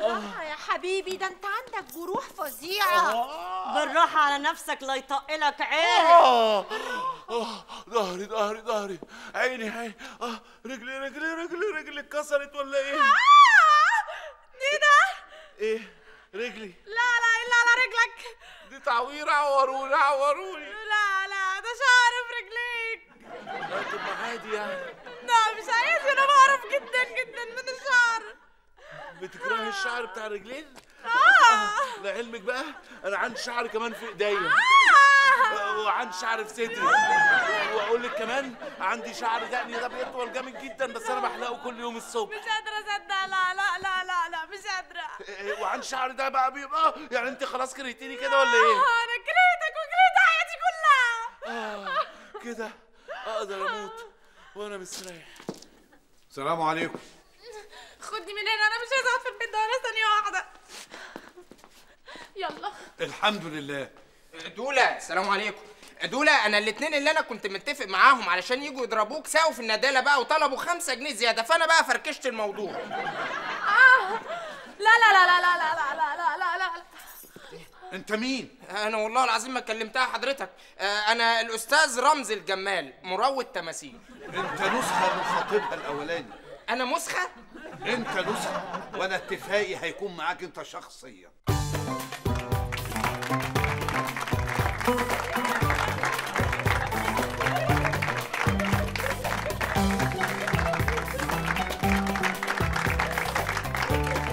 آه يا حبيبي ده انت عندك جروح فظيعة. بالراحة على نفسك لا يطقلك عين آه. آه ظهري ظهري ظهري. عيني عيني. آه رجلي رجلي رجلي رجلي اتكسرت ولا إيه؟ إيه ده؟ إيه؟ رجلي. لا لا إلا على رجلك. دي تعويرة عوروني عوروني. لا لا ده شعر في رجليك. لا تبقى عادي يعني. لا مش عايز أنا بعرف جدا جدا من الشعر. بتكرهي الشعر بتاع الرجلين؟ آه. لعلمك بقى أنا عندي شعر كمان في إيديا. آه. وعندي شعر في صدري. وأقول لك كمان عندي شعر دقني ده بيطول جامد جدا بس أنا بحلقه كل يوم الصبح. مش قادرة أصدق. لا لا لا لا لا مش قادرة. إيه، وعندي شعر ده بقى بيبقى يعني أنت خلاص كرهتيني كده ولا إيه؟ آه، أنا كرهتك وكرهت حياتي كلها. آه كده أقدر أموت وأنا مستريح. السلام عليكم. خدني من هنا أنا مش عايزة اقعد في البيت ده ولا ثانية واحدة يلا الحمد لله دولة السلام عليكم دولة أنا الاتنين اللي أنا كنت متفق معاهم علشان يجوا يضربوك ساووا في الندالة بقى وطلبوا خمسة جنيه زيادة فانا بقى فركشت الموضوع آه. لا لا لا لا لا لا لا لا لا لا لا لا انت مين أنا والله العظيم ما كلمتها حضرتك آه، أنا الاستاذ رمز الجمال مروض تماثيل انت نسخه من خطيبها الاولاني أنا مسخه انت نسخة وأنا اتفاقي هيكون معاك انت شخصيا.